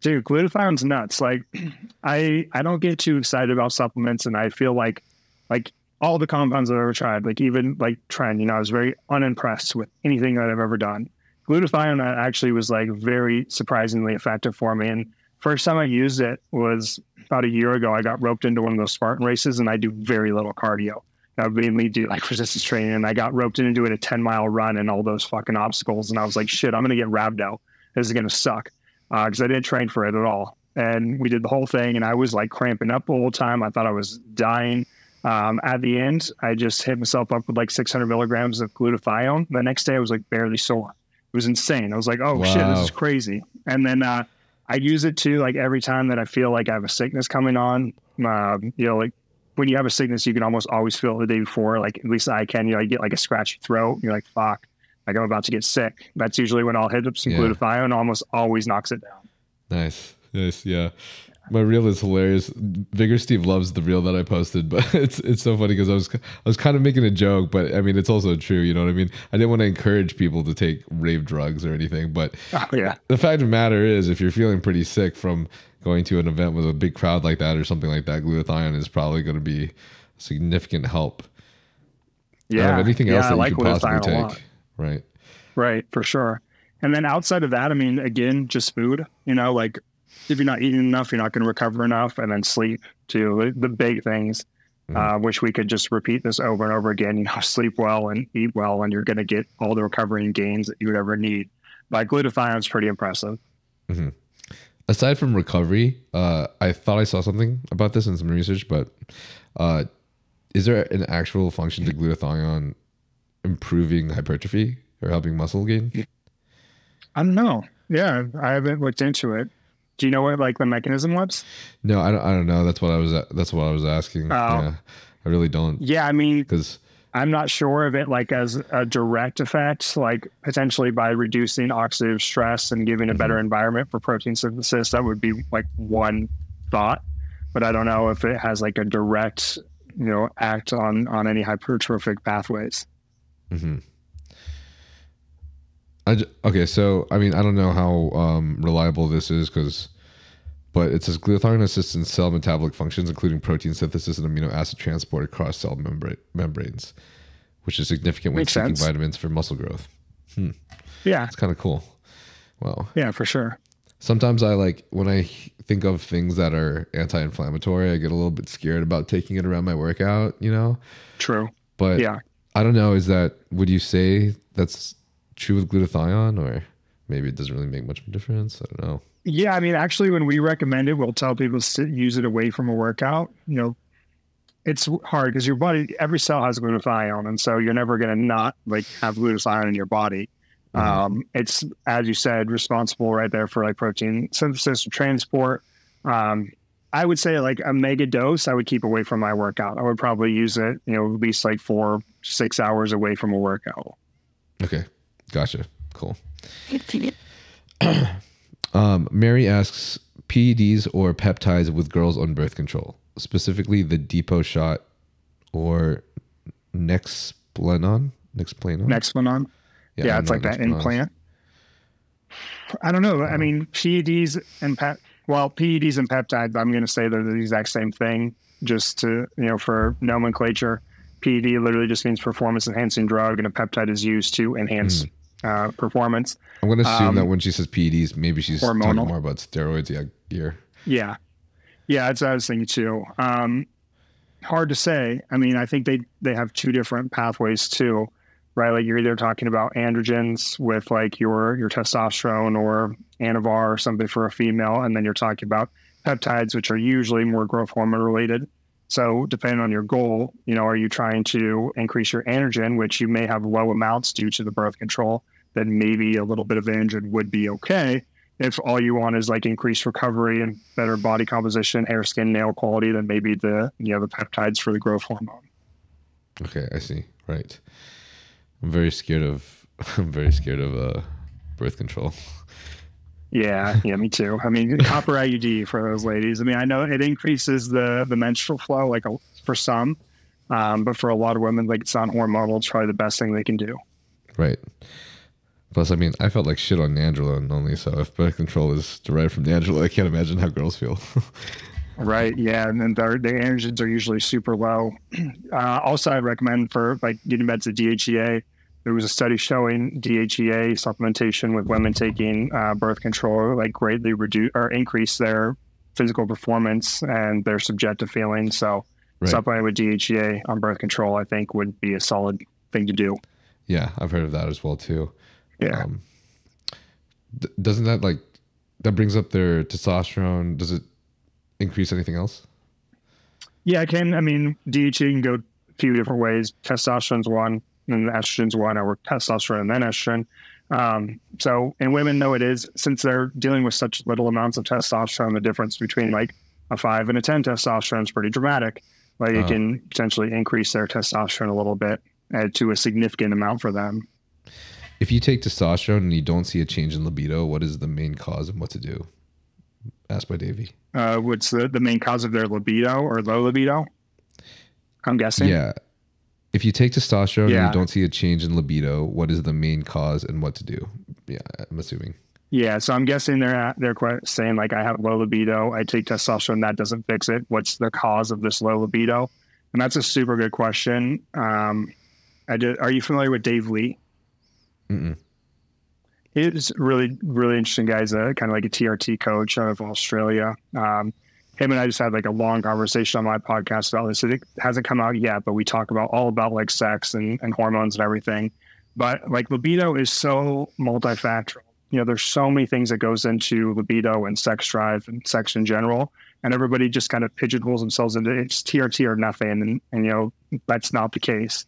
Dude, glutathione's nuts. Like, I I don't get too excited about supplements, and I feel like like all the compounds I've ever tried, like even like Tren, you know, I was very unimpressed with anything that I've ever done. Glutathione uh, actually was like very surprisingly effective for me. And first time I used it was about a year ago. I got roped into one of those Spartan races, and I do very little cardio. I mainly do like resistance training, and I got roped into doing a 10 mile run and all those fucking obstacles. And I was like, shit, I'm gonna get rhabdo. This is gonna suck because uh, I didn't train for it at all. And we did the whole thing, and I was like cramping up the whole time. I thought I was dying. Um, at the end, I just hit myself up with like 600 milligrams of glutathione. The next day, I was like barely sore. It was insane. I was like, oh wow. shit, this is crazy. And then uh, I use it too, like every time that I feel like I have a sickness coming on. Um, you know, like when you have a sickness, you can almost always feel it the day before. Like at least I can. You know, you get like a scratchy throat. You're like, fuck, like I'm about to get sick. That's usually when I'll hit up some yeah. glutathione. Almost always knocks it down. Nice, nice, yeah. My reel is hilarious. Vigorous Steve loves the reel that I posted, but it's it's so funny because I was I was kind of making a joke, but I mean it's also true. You know what I mean? I didn't want to encourage people to take rave drugs or anything, but oh, yeah. The fact of the matter is, if you're feeling pretty sick from going to an event with a big crowd like that or something like that, glutathione is probably going to be significant help. Yeah. anything yeah, else that like you could possibly take. Right. Right, for sure. And then outside of that, I mean, again, just food, you know, like if you're not eating enough, you're not going to recover enough. And then sleep too, the big things. Mm-hmm. Uh, wish we could just repeat this over and over again. You know, sleep well and eat well, and you're going to get all the recovery and gains that you would ever need. But glutathione is pretty impressive. Mm-hmm aside from recovery, uh, I thought I saw something about this in some research, but uh, is there an actual function to glutathione improving hypertrophy or helping muscle gain? I don't know. Yeah, I haven't looked into it. Do you know what like the mechanism was? No, I don't. I don't know. That's what I was. That's what I was asking. Oh. Yeah, I really don't. Yeah, I mean, because I'm not sure of it like as a direct effect, like potentially by reducing oxidative stress and giving a better Mm-hmm. environment for protein synthesis. That would be like one thought, but I don't know if it has like a direct, you know, act on on any hypertrophic pathways. Hmm I j- okay, so I mean, I don't know how um, reliable this is because, but it says glutathione assists in cell metabolic functions, including protein synthesis and amino acid transport across cell membra- membranes, which is significant when Makes seeking sense. vitamins for muscle growth. Yeah, It's kind of cool. Wow. yeah, for sure. Sometimes I like when I think of things that are anti-inflammatory, I get a little bit scared about taking it around my workout, you know. True. But Yeah. I don't know. Is that would you say that's true with glutathione, or maybe it doesn't really make much of a difference? I don't know. Yeah, I mean, actually, when we recommend it, we'll tell people to use it away from a workout. You know, it's hard because your body, every cell has glutathione, and so you're never going to not like have glutathione in your body. Mhm. Um, it's as you said, responsible right there for like protein synthesis and transport. Um, I would say like a mega dose, I would keep away from my workout. I would probably use it, you know, at least like four, six hours away from a workout. Okay, gotcha. Cool. Um, Mary asks PEDs or peptides with girls on birth control, specifically the depot shot or Nexplanon. Nexplanon. Next one on. Yeah, it's like that implant. I don't know. I mean, PEDs and pep. Well, PEDs and peptides. I'm going to say they're the exact same thing. Just to you know, for nomenclature, PED literally just means performance enhancing drug, and a peptide is used to enhance uh, performance. I'm going to assume Um, that when she says PEDs, maybe she's talking more about steroids. Yeah, gear. Yeah, yeah, that's what I was thinking too. Um, hard to say. I mean, I think they they have two different pathways too, right? Like you're either talking about androgens with like your your testosterone or anavar or something for a female, and then you're talking about peptides, which are usually more growth hormone related. So depending on your goal, you know, are you trying to increase your androgen, which you may have low amounts due to the birth control, then maybe a little bit of androgen would be okay if all you want is like increased recovery and better body composition, hair, skin, nail quality, then maybe the you know the peptides for the growth hormone. Okay, I see. Right. I'm very scared of. I'm very scared of uh, birth control. Yeah, yeah, me too. I mean, copper IUD for those ladies. I mean, I know it increases the the menstrual flow, like a, for some, um, but for a lot of women, like it's not hormonal. It's probably the best thing they can do. Right. Plus, I mean, I felt like shit on Nandrolone only. So if birth control is derived from Nandrolone, I can't imagine how girls feel. Right. Yeah. And then their, their androgens are usually super low. Uh, also, I'd recommend for like getting back to DHEA. There was a study showing DHEA supplementation with women taking uh, birth control like greatly reduce or increase their physical performance and their subjective feelings. So Right. supplementing with DHEA on birth control, I think, would be a solid thing to do. yeah, I've heard of that as well too. Yeah. Um, d- doesn't that like that brings up their testosterone? Does it increase anything else? Yeah, it can. I mean, DHEA can go a few different ways. Testosterone's one, and the estrogen's one, or testosterone and then estrogen. Um, so in women, though, it is since they're dealing with such little amounts of testosterone, the difference between like a five and a ten testosterone is pretty dramatic. Like it Oh. can potentially increase their testosterone a little bit uh, to a significant amount for them. If you take testosterone and you don't see a change in libido, what is the main cause and what to do? Asked by Davey. Uh, what's the, the main cause of their libido or low libido? I'm guessing. Yeah. If you take testosterone and you don't see a change in libido, what is the main cause and what to do? Yeah, I'm assuming. Yeah, so I'm guessing they're they're quite saying like I have low libido, I take testosterone, that doesn't fix it. What's the cause of this low libido? And that's a super good question. Um, I did. Are you familiar with Dave Lee? Mm-mm. He's really really interesting guy. He's a kind of like a TRT coach out of Australia. Um, him and I just had like a long conversation on my podcast about this. It hasn't come out yet, but we talk about all about like sex and, and hormones and everything. But like libido is so multifactorial. You know, there's so many things that goes into libido and sex drive and sex in general. And everybody just kind of pigeonholes themselves into it's TRT or nothing. And, and you know, that's not the case.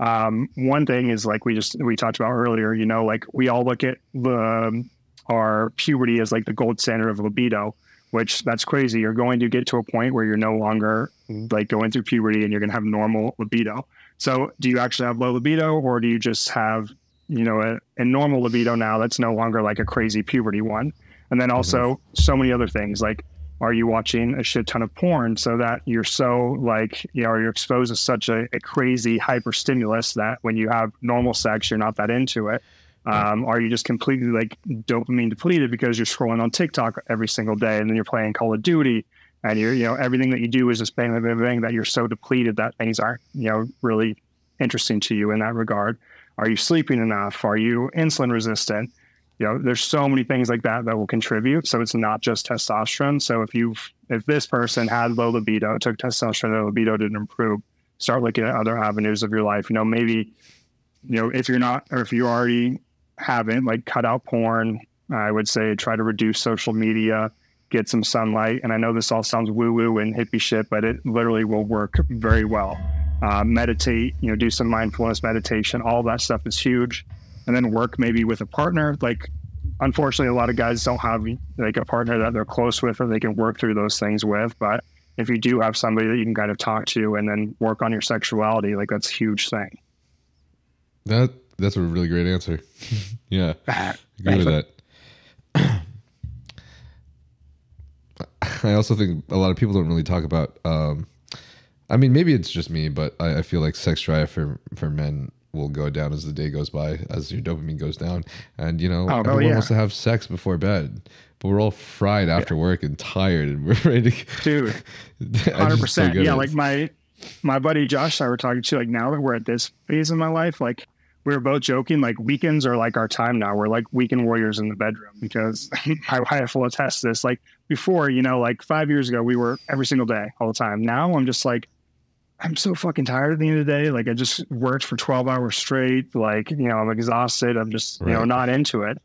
Um, one thing is like we just we talked about earlier, you know, like we all look at the our puberty as like the gold standard of libido, which that's crazy. You're going to get to a point where you're no longer like going through puberty and you're going to have normal libido. So do you actually have low libido or do you just have, you know, a, a normal libido now that's no longer like a crazy puberty one? And then also mm-hmm. so many other things like are you watching a shit ton of porn so that you're so like you know you're exposed to such a, a crazy hyper stimulus that when you have normal sex you're not that into it um, are you just completely like dopamine depleted because you're scrolling on tiktok every single day and then you're playing call of duty and you're you know everything that you do is just bang bang bang, bang that you're so depleted that things aren't you know really interesting to you in that regard? Are you sleeping enough? Are you insulin resistant? You know there's so many things like that that will contribute. So it's not just testosterone. So if you if this person had low libido took testosterone their libido didn't improve start looking at other avenues of your life. You know maybe you know if you're not or if you already haven't like cut out porn i would say try to reduce social media get some sunlight and i know this all sounds woo woo and hippie shit but it literally will work very well uh, meditate you know do some mindfulness meditation all that stuff is huge and then work maybe with a partner. Like, unfortunately, a lot of guys don't have like a partner that they're close with or they can work through those things with. But if you do have somebody that you can kind of talk to and then work on your sexuality, like that's a huge thing. That that's a really great answer. yeah, agree with that. I also think a lot of people don't really talk about. Um, I mean, maybe it's just me, but I, I feel like sex drive for for men will go down as the day goes by, as your dopamine goes down. And you know, oh, everyone yeah. wants to have sex before bed, but we're all fried after yeah. work and tired, and we're ready to. Dude, hundred percent. yeah, like my my buddy Josh, I were talking to. Like now that we're at this phase in my life, like we were both joking. Like weekends are like our time now. We're like weekend warriors in the bedroom because I, I full attest this. Like before, you know, like five years ago, we were every single day, all the time. Now I'm just like I'm so fucking tired at the end of the day. Like I just worked for 12 hours straight. Like, you know, I'm exhausted. I'm just, right. you know, not into it.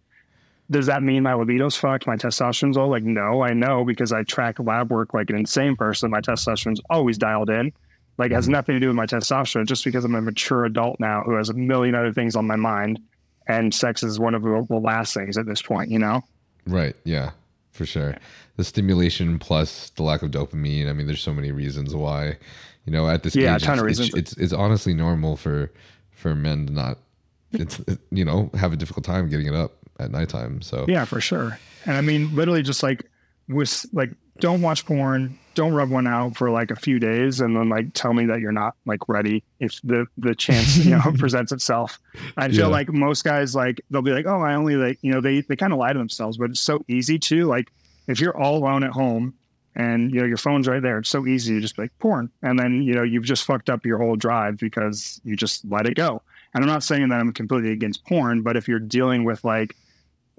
Does that mean my libido's fucked? My testosterone's low? Like, no, I know because I track lab work like an insane person. My testosterone's always dialed in. Like, it has mm-hmm. nothing to do with my testosterone, just because I'm a mature adult now who has a million other things on my mind. And sex is one of the last things at this point, you know? Right. Yeah, for sure. The stimulation plus the lack of dopamine. I mean, there's so many reasons why you know, at this yeah, age, a ton it's, of reasons. It's, it's, it's honestly normal for for men to not it's you know have a difficult time getting it up at nighttime. So yeah, for sure. And I mean, literally, just like with like, don't watch porn, don't rub one out for like a few days, and then like tell me that you're not like ready if the the chance you know presents itself. I feel yeah. like most guys like they'll be like, oh, I only like you know they they kind of lie to themselves, but it's so easy to like if you're all alone at home and you know your phone's right there. It's so easy to just be like porn, and then you know you've just fucked up your whole drive because you just let it go. And I'm not saying that I'm completely against porn, but if you're dealing with like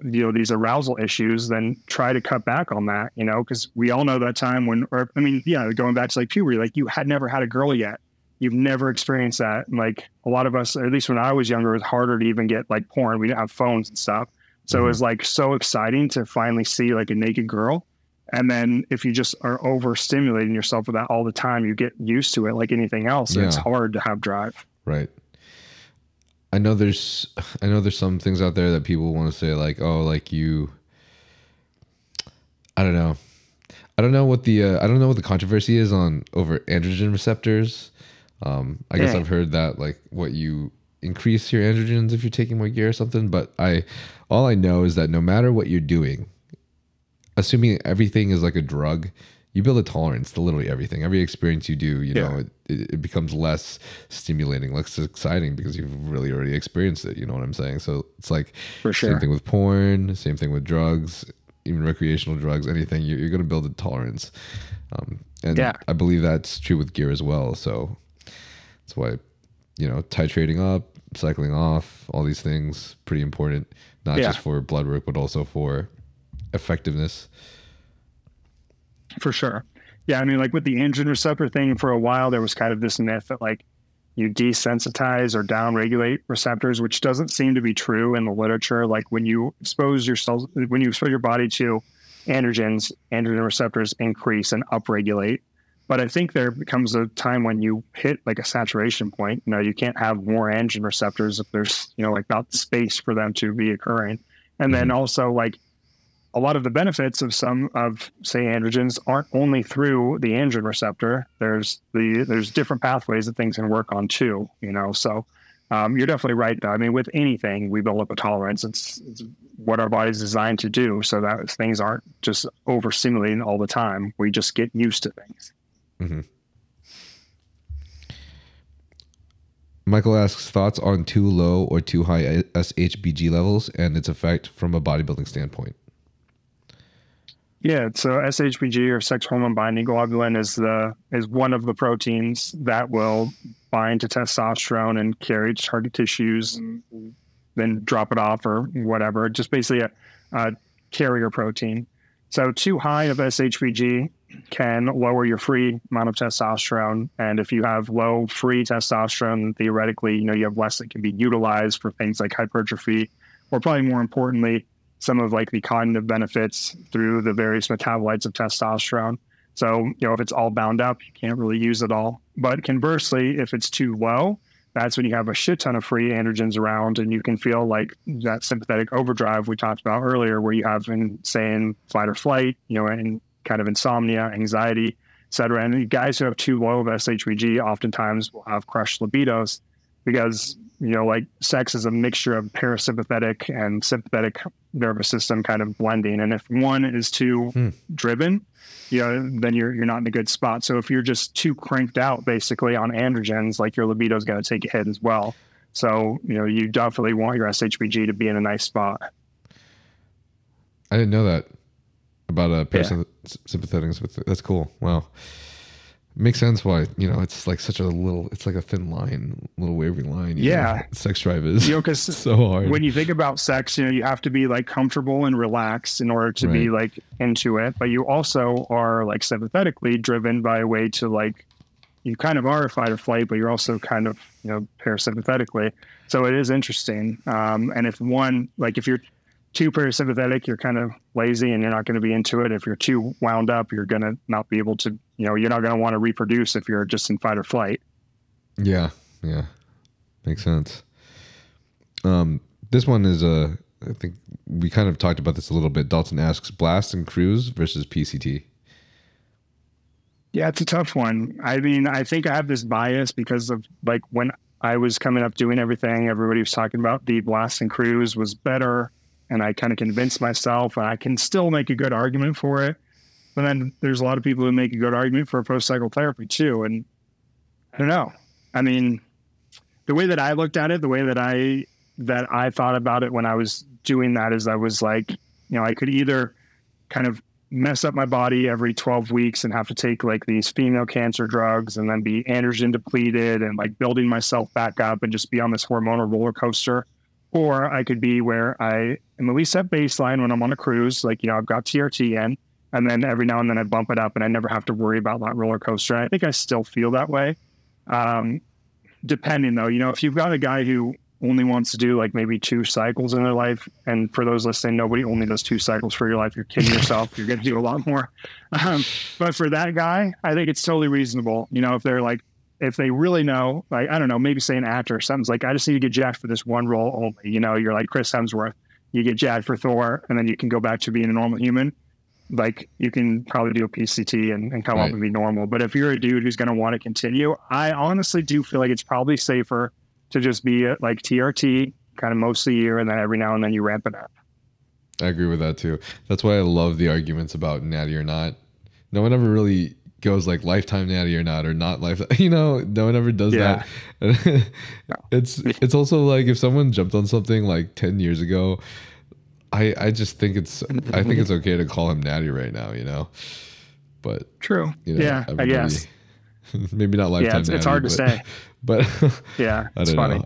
you know these arousal issues, then try to cut back on that. You know, because we all know that time when, or I mean, yeah, going back to like puberty, like you had never had a girl yet. You've never experienced that. And like a lot of us, at least when I was younger, it was harder to even get like porn. We didn't have phones and stuff. So mm-hmm. it was like so exciting to finally see like a naked girl and then if you just are overstimulating yourself with that all the time, you get used to it like anything else. Yeah. It's hard to have drive. Right. I know there's I know there's some things out there that people want to say like, oh, like you I don't know. I don't know what the uh, I don't know what the controversy is on over androgen receptors. Um, I guess I've heard that like what you increase your androgens if you're taking more gear or something, but I all I know is that no matter what you're doing, assuming everything is like a drug, you build a tolerance to literally everything. Every experience you do, you yeah. know, it, it becomes less stimulating, less exciting because you've really already experienced it. You know what I'm saying? So it's like For sure. same thing with porn, same thing with drugs, even recreational drugs, anything. You're, you're going to build a tolerance, um, and yeah. I believe that's true with gear as well. So that's why you know titrating up, cycling off, all these things pretty important, not yeah. just for blood work but also for effectiveness. For sure. Yeah, I mean, like with the androgen receptor thing, for a while there was kind of this myth that like you desensitize or downregulate receptors, which doesn't seem to be true in the literature. Like when you expose yourself, when you expose your body to androgens, androgen receptors increase and upregulate. But I think there becomes a time when you hit like a saturation point. You know, you can't have more androgen receptors if there's, you know, like not space for them to be occurring. And mm-hmm. then also like a lot of the benefits of some of say androgens aren't only through the androgen receptor. There's the there's different pathways that things can work on too. You know, so um, you're definitely right. I mean, with anything, we build up a tolerance. It's, it's what our body's designed to do, so that things aren't just overstimulating all the time. We just get used to things. Mm-hmm. Michael asks thoughts on too low or too high SHBG levels and its effect from a bodybuilding standpoint. Yeah, so SHBG or sex hormone binding globulin is the is one of the proteins that will bind to testosterone and carry to target tissues, and then drop it off or whatever. Just basically a, a carrier protein. So too high of SHBG can lower your free amount of testosterone, and if you have low free testosterone, theoretically, you know you have less that can be utilized for things like hypertrophy, or probably more importantly, some of like the cognitive benefits through the various metabolites of testosterone. So, you know, if it's all bound up, you can't really use it all. But conversely, if it's too low, that's when you have a shit ton of free androgens around and you can feel like that sympathetic overdrive we talked about earlier, where you have in saying fight or flight, you know, and kind of insomnia, anxiety, et cetera. And guys who have too low of SHBG oftentimes will have crushed libidos because you know, like sex is a mixture of parasympathetic and sympathetic nervous system kind of blending. And if one is too hmm. driven, you know, then you're you're not in a good spot. So if you're just too cranked out basically on androgens, like your libido is going to take a hit as well. So, you know, you definitely want your SHBG to be in a nice spot. I didn't know that about a parasympathetic. Yeah. That's cool. Wow makes sense why you know it's like such a little it's like a thin line little wavy line yeah know? sex drive is you know because so hard when you think about sex you know you have to be like comfortable and relaxed in order to right. be like into it but you also are like sympathetically driven by a way to like you kind of are a fight or flight but you're also kind of you know parasympathetically so it is interesting um, and if one like if you're too parasympathetic, you're kind of lazy and you're not going to be into it. If you're too wound up, you're going to not be able to, you know, you're not going to want to reproduce if you're just in fight or flight. Yeah. Yeah. Makes sense. Um, this one is a, I think we kind of talked about this a little bit. Dalton asks blast and cruise versus PCT. Yeah, it's a tough one. I mean, I think I have this bias because of like when I was coming up doing everything, everybody was talking about the blast and cruise was better and I kind of convince myself I can still make a good argument for it. But then there's a lot of people who make a good argument for post cycle therapy too. And I don't know. I mean, the way that I looked at it, the way that I that I thought about it when I was doing that is I was like, you know, I could either kind of mess up my body every 12 weeks and have to take like these female cancer drugs and then be androgen depleted and like building myself back up and just be on this hormonal roller coaster or I could be where I am at least at baseline when I'm on a cruise, like, you know, I've got TRT in, and then every now and then I bump it up and I never have to worry about that roller coaster. I think I still feel that way. Um, depending though, you know, if you've got a guy who only wants to do like maybe two cycles in their life, and for those listening, nobody only does two cycles for your life. You're kidding yourself. You're going to do a lot more. Um, but for that guy, I think it's totally reasonable. You know, if they're like, if they really know, like I don't know, maybe say an actor or something's like, I just need to get jacked for this one role only. You know, you're like Chris Hemsworth, you get jacked for Thor, and then you can go back to being a normal human. Like you can probably do a PCT and, and come right. up and be normal. But if you're a dude who's going to want to continue, I honestly do feel like it's probably safer to just be a, like TRT kind of most of the year, and then every now and then you ramp it up. I agree with that too. That's why I love the arguments about natty or not. No one ever really goes like lifetime natty or not or not life you know no one ever does yeah. that it's it's also like if someone jumped on something like 10 years ago i i just think it's i think it's okay to call him natty right now you know? But true. you know, yeah i guess. Maybe not lifetime yeah it's, natty, it's hard but, to say. but yeah it's funny know.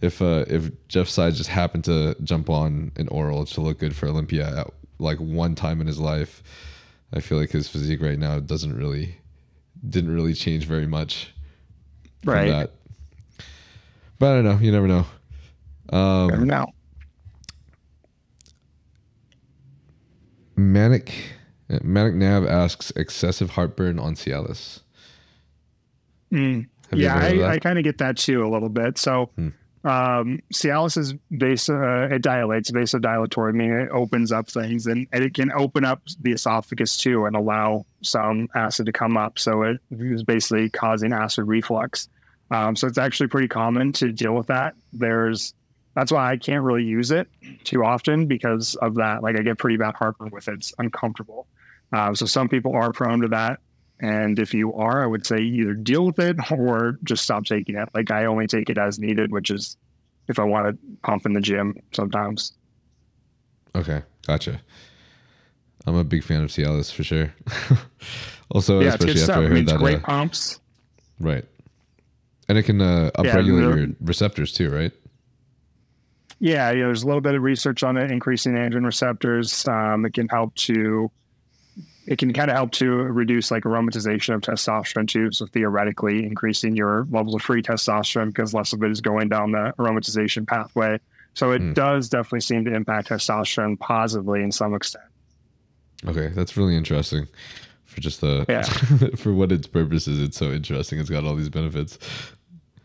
if uh if Jeff Seid just happened to jump on an oral to look good for olympia at like one time in his life I feel like his physique right now doesn't really didn't really change very much. Right. That. But I don't know. You never know. Um, never know. Manic Manic Nav asks excessive heartburn on Cialis. Mm. Yeah, I, I kind of get that too a little bit. So, hmm. Um, Cialis is base, uh, it dilates, vasodilatory, meaning it opens up things and, and it can open up the esophagus too and allow some acid to come up. So it is basically causing acid reflux. Um, so it's actually pretty common to deal with that. There's, that's why I can't really use it too often because of that. Like I get pretty bad heartburn with it. It's uncomfortable. Uh, so some people are prone to that. And if you are, I would say either deal with it or just stop taking it. Like I only take it as needed, which is if I want to pump in the gym sometimes. Okay, gotcha. I'm a big fan of Cialis for sure. also, yeah, especially after stuff. I heard I mean, it's that. great Uh, pumps. right. And it can uh, upregulate the- your receptors too, right? Yeah, know, there's a little bit of research on it, increasing androgen receptors. Um, it can help to, it can kind of help to reduce like aromatization of testosterone too. So theoretically, increasing your levels of free testosterone because less of it is going down the aromatization pathway. So it Mm. does definitely seem to impact testosterone positively in some extent. Okay, that's really interesting. For just the Yeah. for what its purpose is, it's so interesting. It's got all these benefits.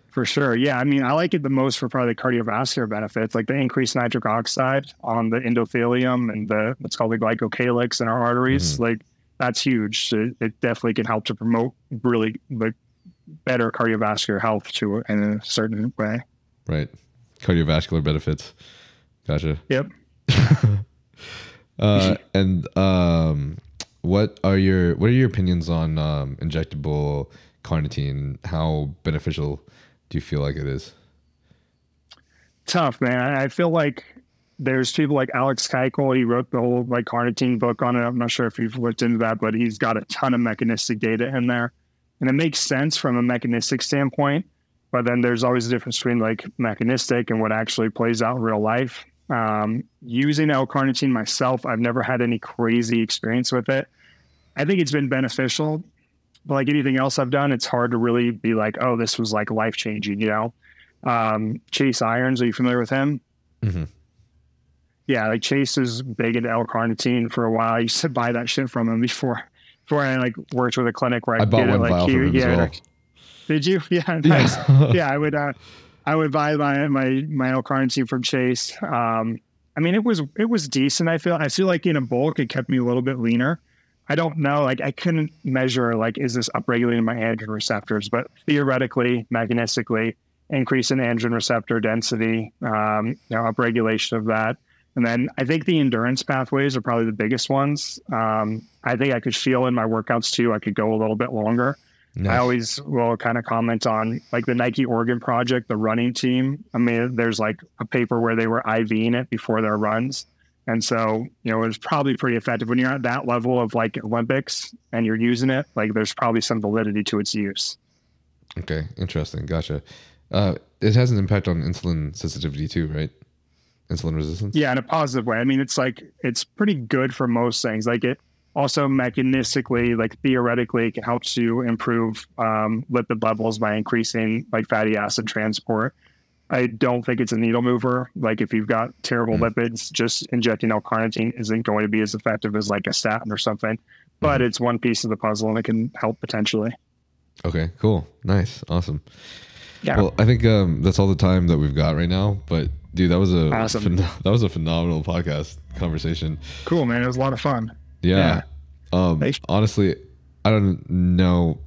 For sure. Yeah. I mean, I like it the most for probably the cardiovascular benefits, like the increased nitric oxide on the endothelium and the what's called the glycocalyx in our arteries. Like that's huge. So it definitely can help to promote really like better cardiovascular health to in a certain way. Right. Cardiovascular benefits. Gotcha. Yep. Uh, and um, what are your what are your opinions on um, injectable carnitine? How beneficial do you feel like it is? Tough, man. I I feel like there's people like Alex Keuchel. He wrote the whole like carnitine book on it. I'm not sure if you've looked into that, but he's got a ton of mechanistic data in there. And it makes sense from a mechanistic standpoint. But then there's always a difference between like mechanistic and what actually plays out in real life. Um, using L-carnitine myself, I've never had any crazy experience with it. I think it's been beneficial, but like anything else I've done, it's hard to really be like, oh, this was like life changing, you know? Um, Chase Irons, are you familiar with him? Mhm. Yeah, like Chase is big into L-carnitine for a while. I used to buy that shit from him before, before I like worked with a clinic where I, I bought get it one like vial from him as well. like- did you? Yeah, nice. yeah, I would. Uh, I would buy my my my L-carnitine from Chase. Um, I mean, it was it was decent. I feel I feel like in a bulk, it kept me a little bit leaner. I don't know. Like I couldn't measure like is this upregulating my androgen receptors, but theoretically, mechanistically, increase in androgen receptor density, um, you know, upregulation of that. And then I think the endurance pathways are probably the biggest ones. Um, I think I could feel in my workouts too. I could go a little bit longer. I always will kind of comment on like the Nike Oregon project, the running team. I mean, there's like a paper where they were IVing it before their runs. And so, you know, it was probably pretty effective when you're at that level of like Olympics and you're using it, like there's probably some validity to its use. Okay, interesting. Gotcha. Uh, it has an impact on insulin sensitivity too, right? Insulin resistance. Yeah, in a positive way. I mean, it's like it's pretty good for most things. Like it also mechanistically, like theoretically, it can help to improve um, lipid levels by increasing like fatty acid transport. I don't think it's a needle mover. Like if you've got terrible Mm. lipids, just injecting L-carnitine isn't going to be as effective as like a statin or something. But it's one piece of the puzzle, and it can help potentially. Okay. Cool. Nice. Awesome. Yeah. Well, I think um, that's all the time that we've got right now. But dude, that was a Awesome. phen- that was a phenomenal podcast conversation. Cool, man. It was a lot of fun. Yeah. Um, Thanks. honestly, I don't know.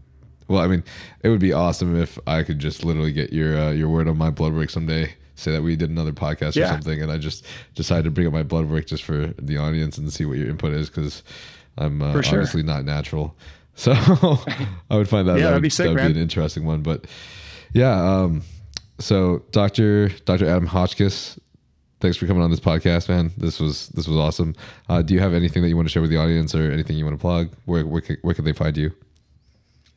Well, I mean, it would be awesome if I could just literally get your uh, your word on my blood work someday. Say that we did another podcast or something, and I just decided to bring up my blood work just for the audience and see what your input is because I'm uh, sure. obviously not natural. So I would find that Yeah, that that'd would, be sick, that would be an interesting one. But yeah, um, so Doctor Doctor Adam Hotchkiss, thanks for coming on this podcast, man. This was this was awesome. Uh, do you have anything that you want to share with the audience or anything you want to plug? Where where could, where could they find you?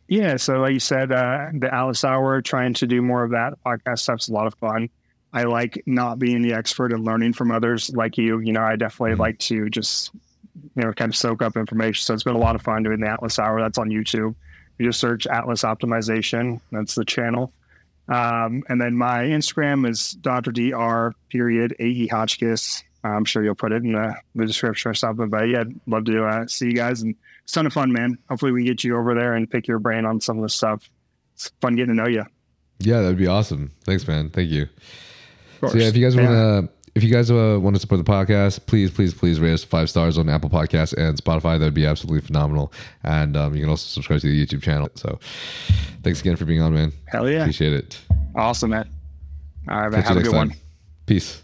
Yeah, so like you said, uh, the Atlas Hour, trying to do more of that podcast stuff's a lot of fun. I like not being the expert and learning from others like you. You know, I definitely Mhm. like to just you know kind of soak up information. So it's been a lot of fun doing the Atlas Hour. That's on YouTube. You just search Atlas Optimization. That's the channel. Um, and then my Instagram is Dr. Dr. Period AE Hotchkiss. I'm sure you'll put it in the, the description or something. But yeah, I'd love to uh, see you guys and it's a ton of fun, man. Hopefully we get you over there and pick your brain on some of the stuff. It's fun getting to know you. Yeah, that'd be awesome. Thanks, man. Thank you. So yeah, if you guys want to, if you guys uh, want to support the podcast, please, please, please rate us five stars on Apple Podcasts and Spotify. That'd be absolutely phenomenal. And um, you can also subscribe to the YouTube channel. So, thanks again for being on, man. Hell yeah. Appreciate it. Awesome, man. All right, man. Have a good time. one. Peace.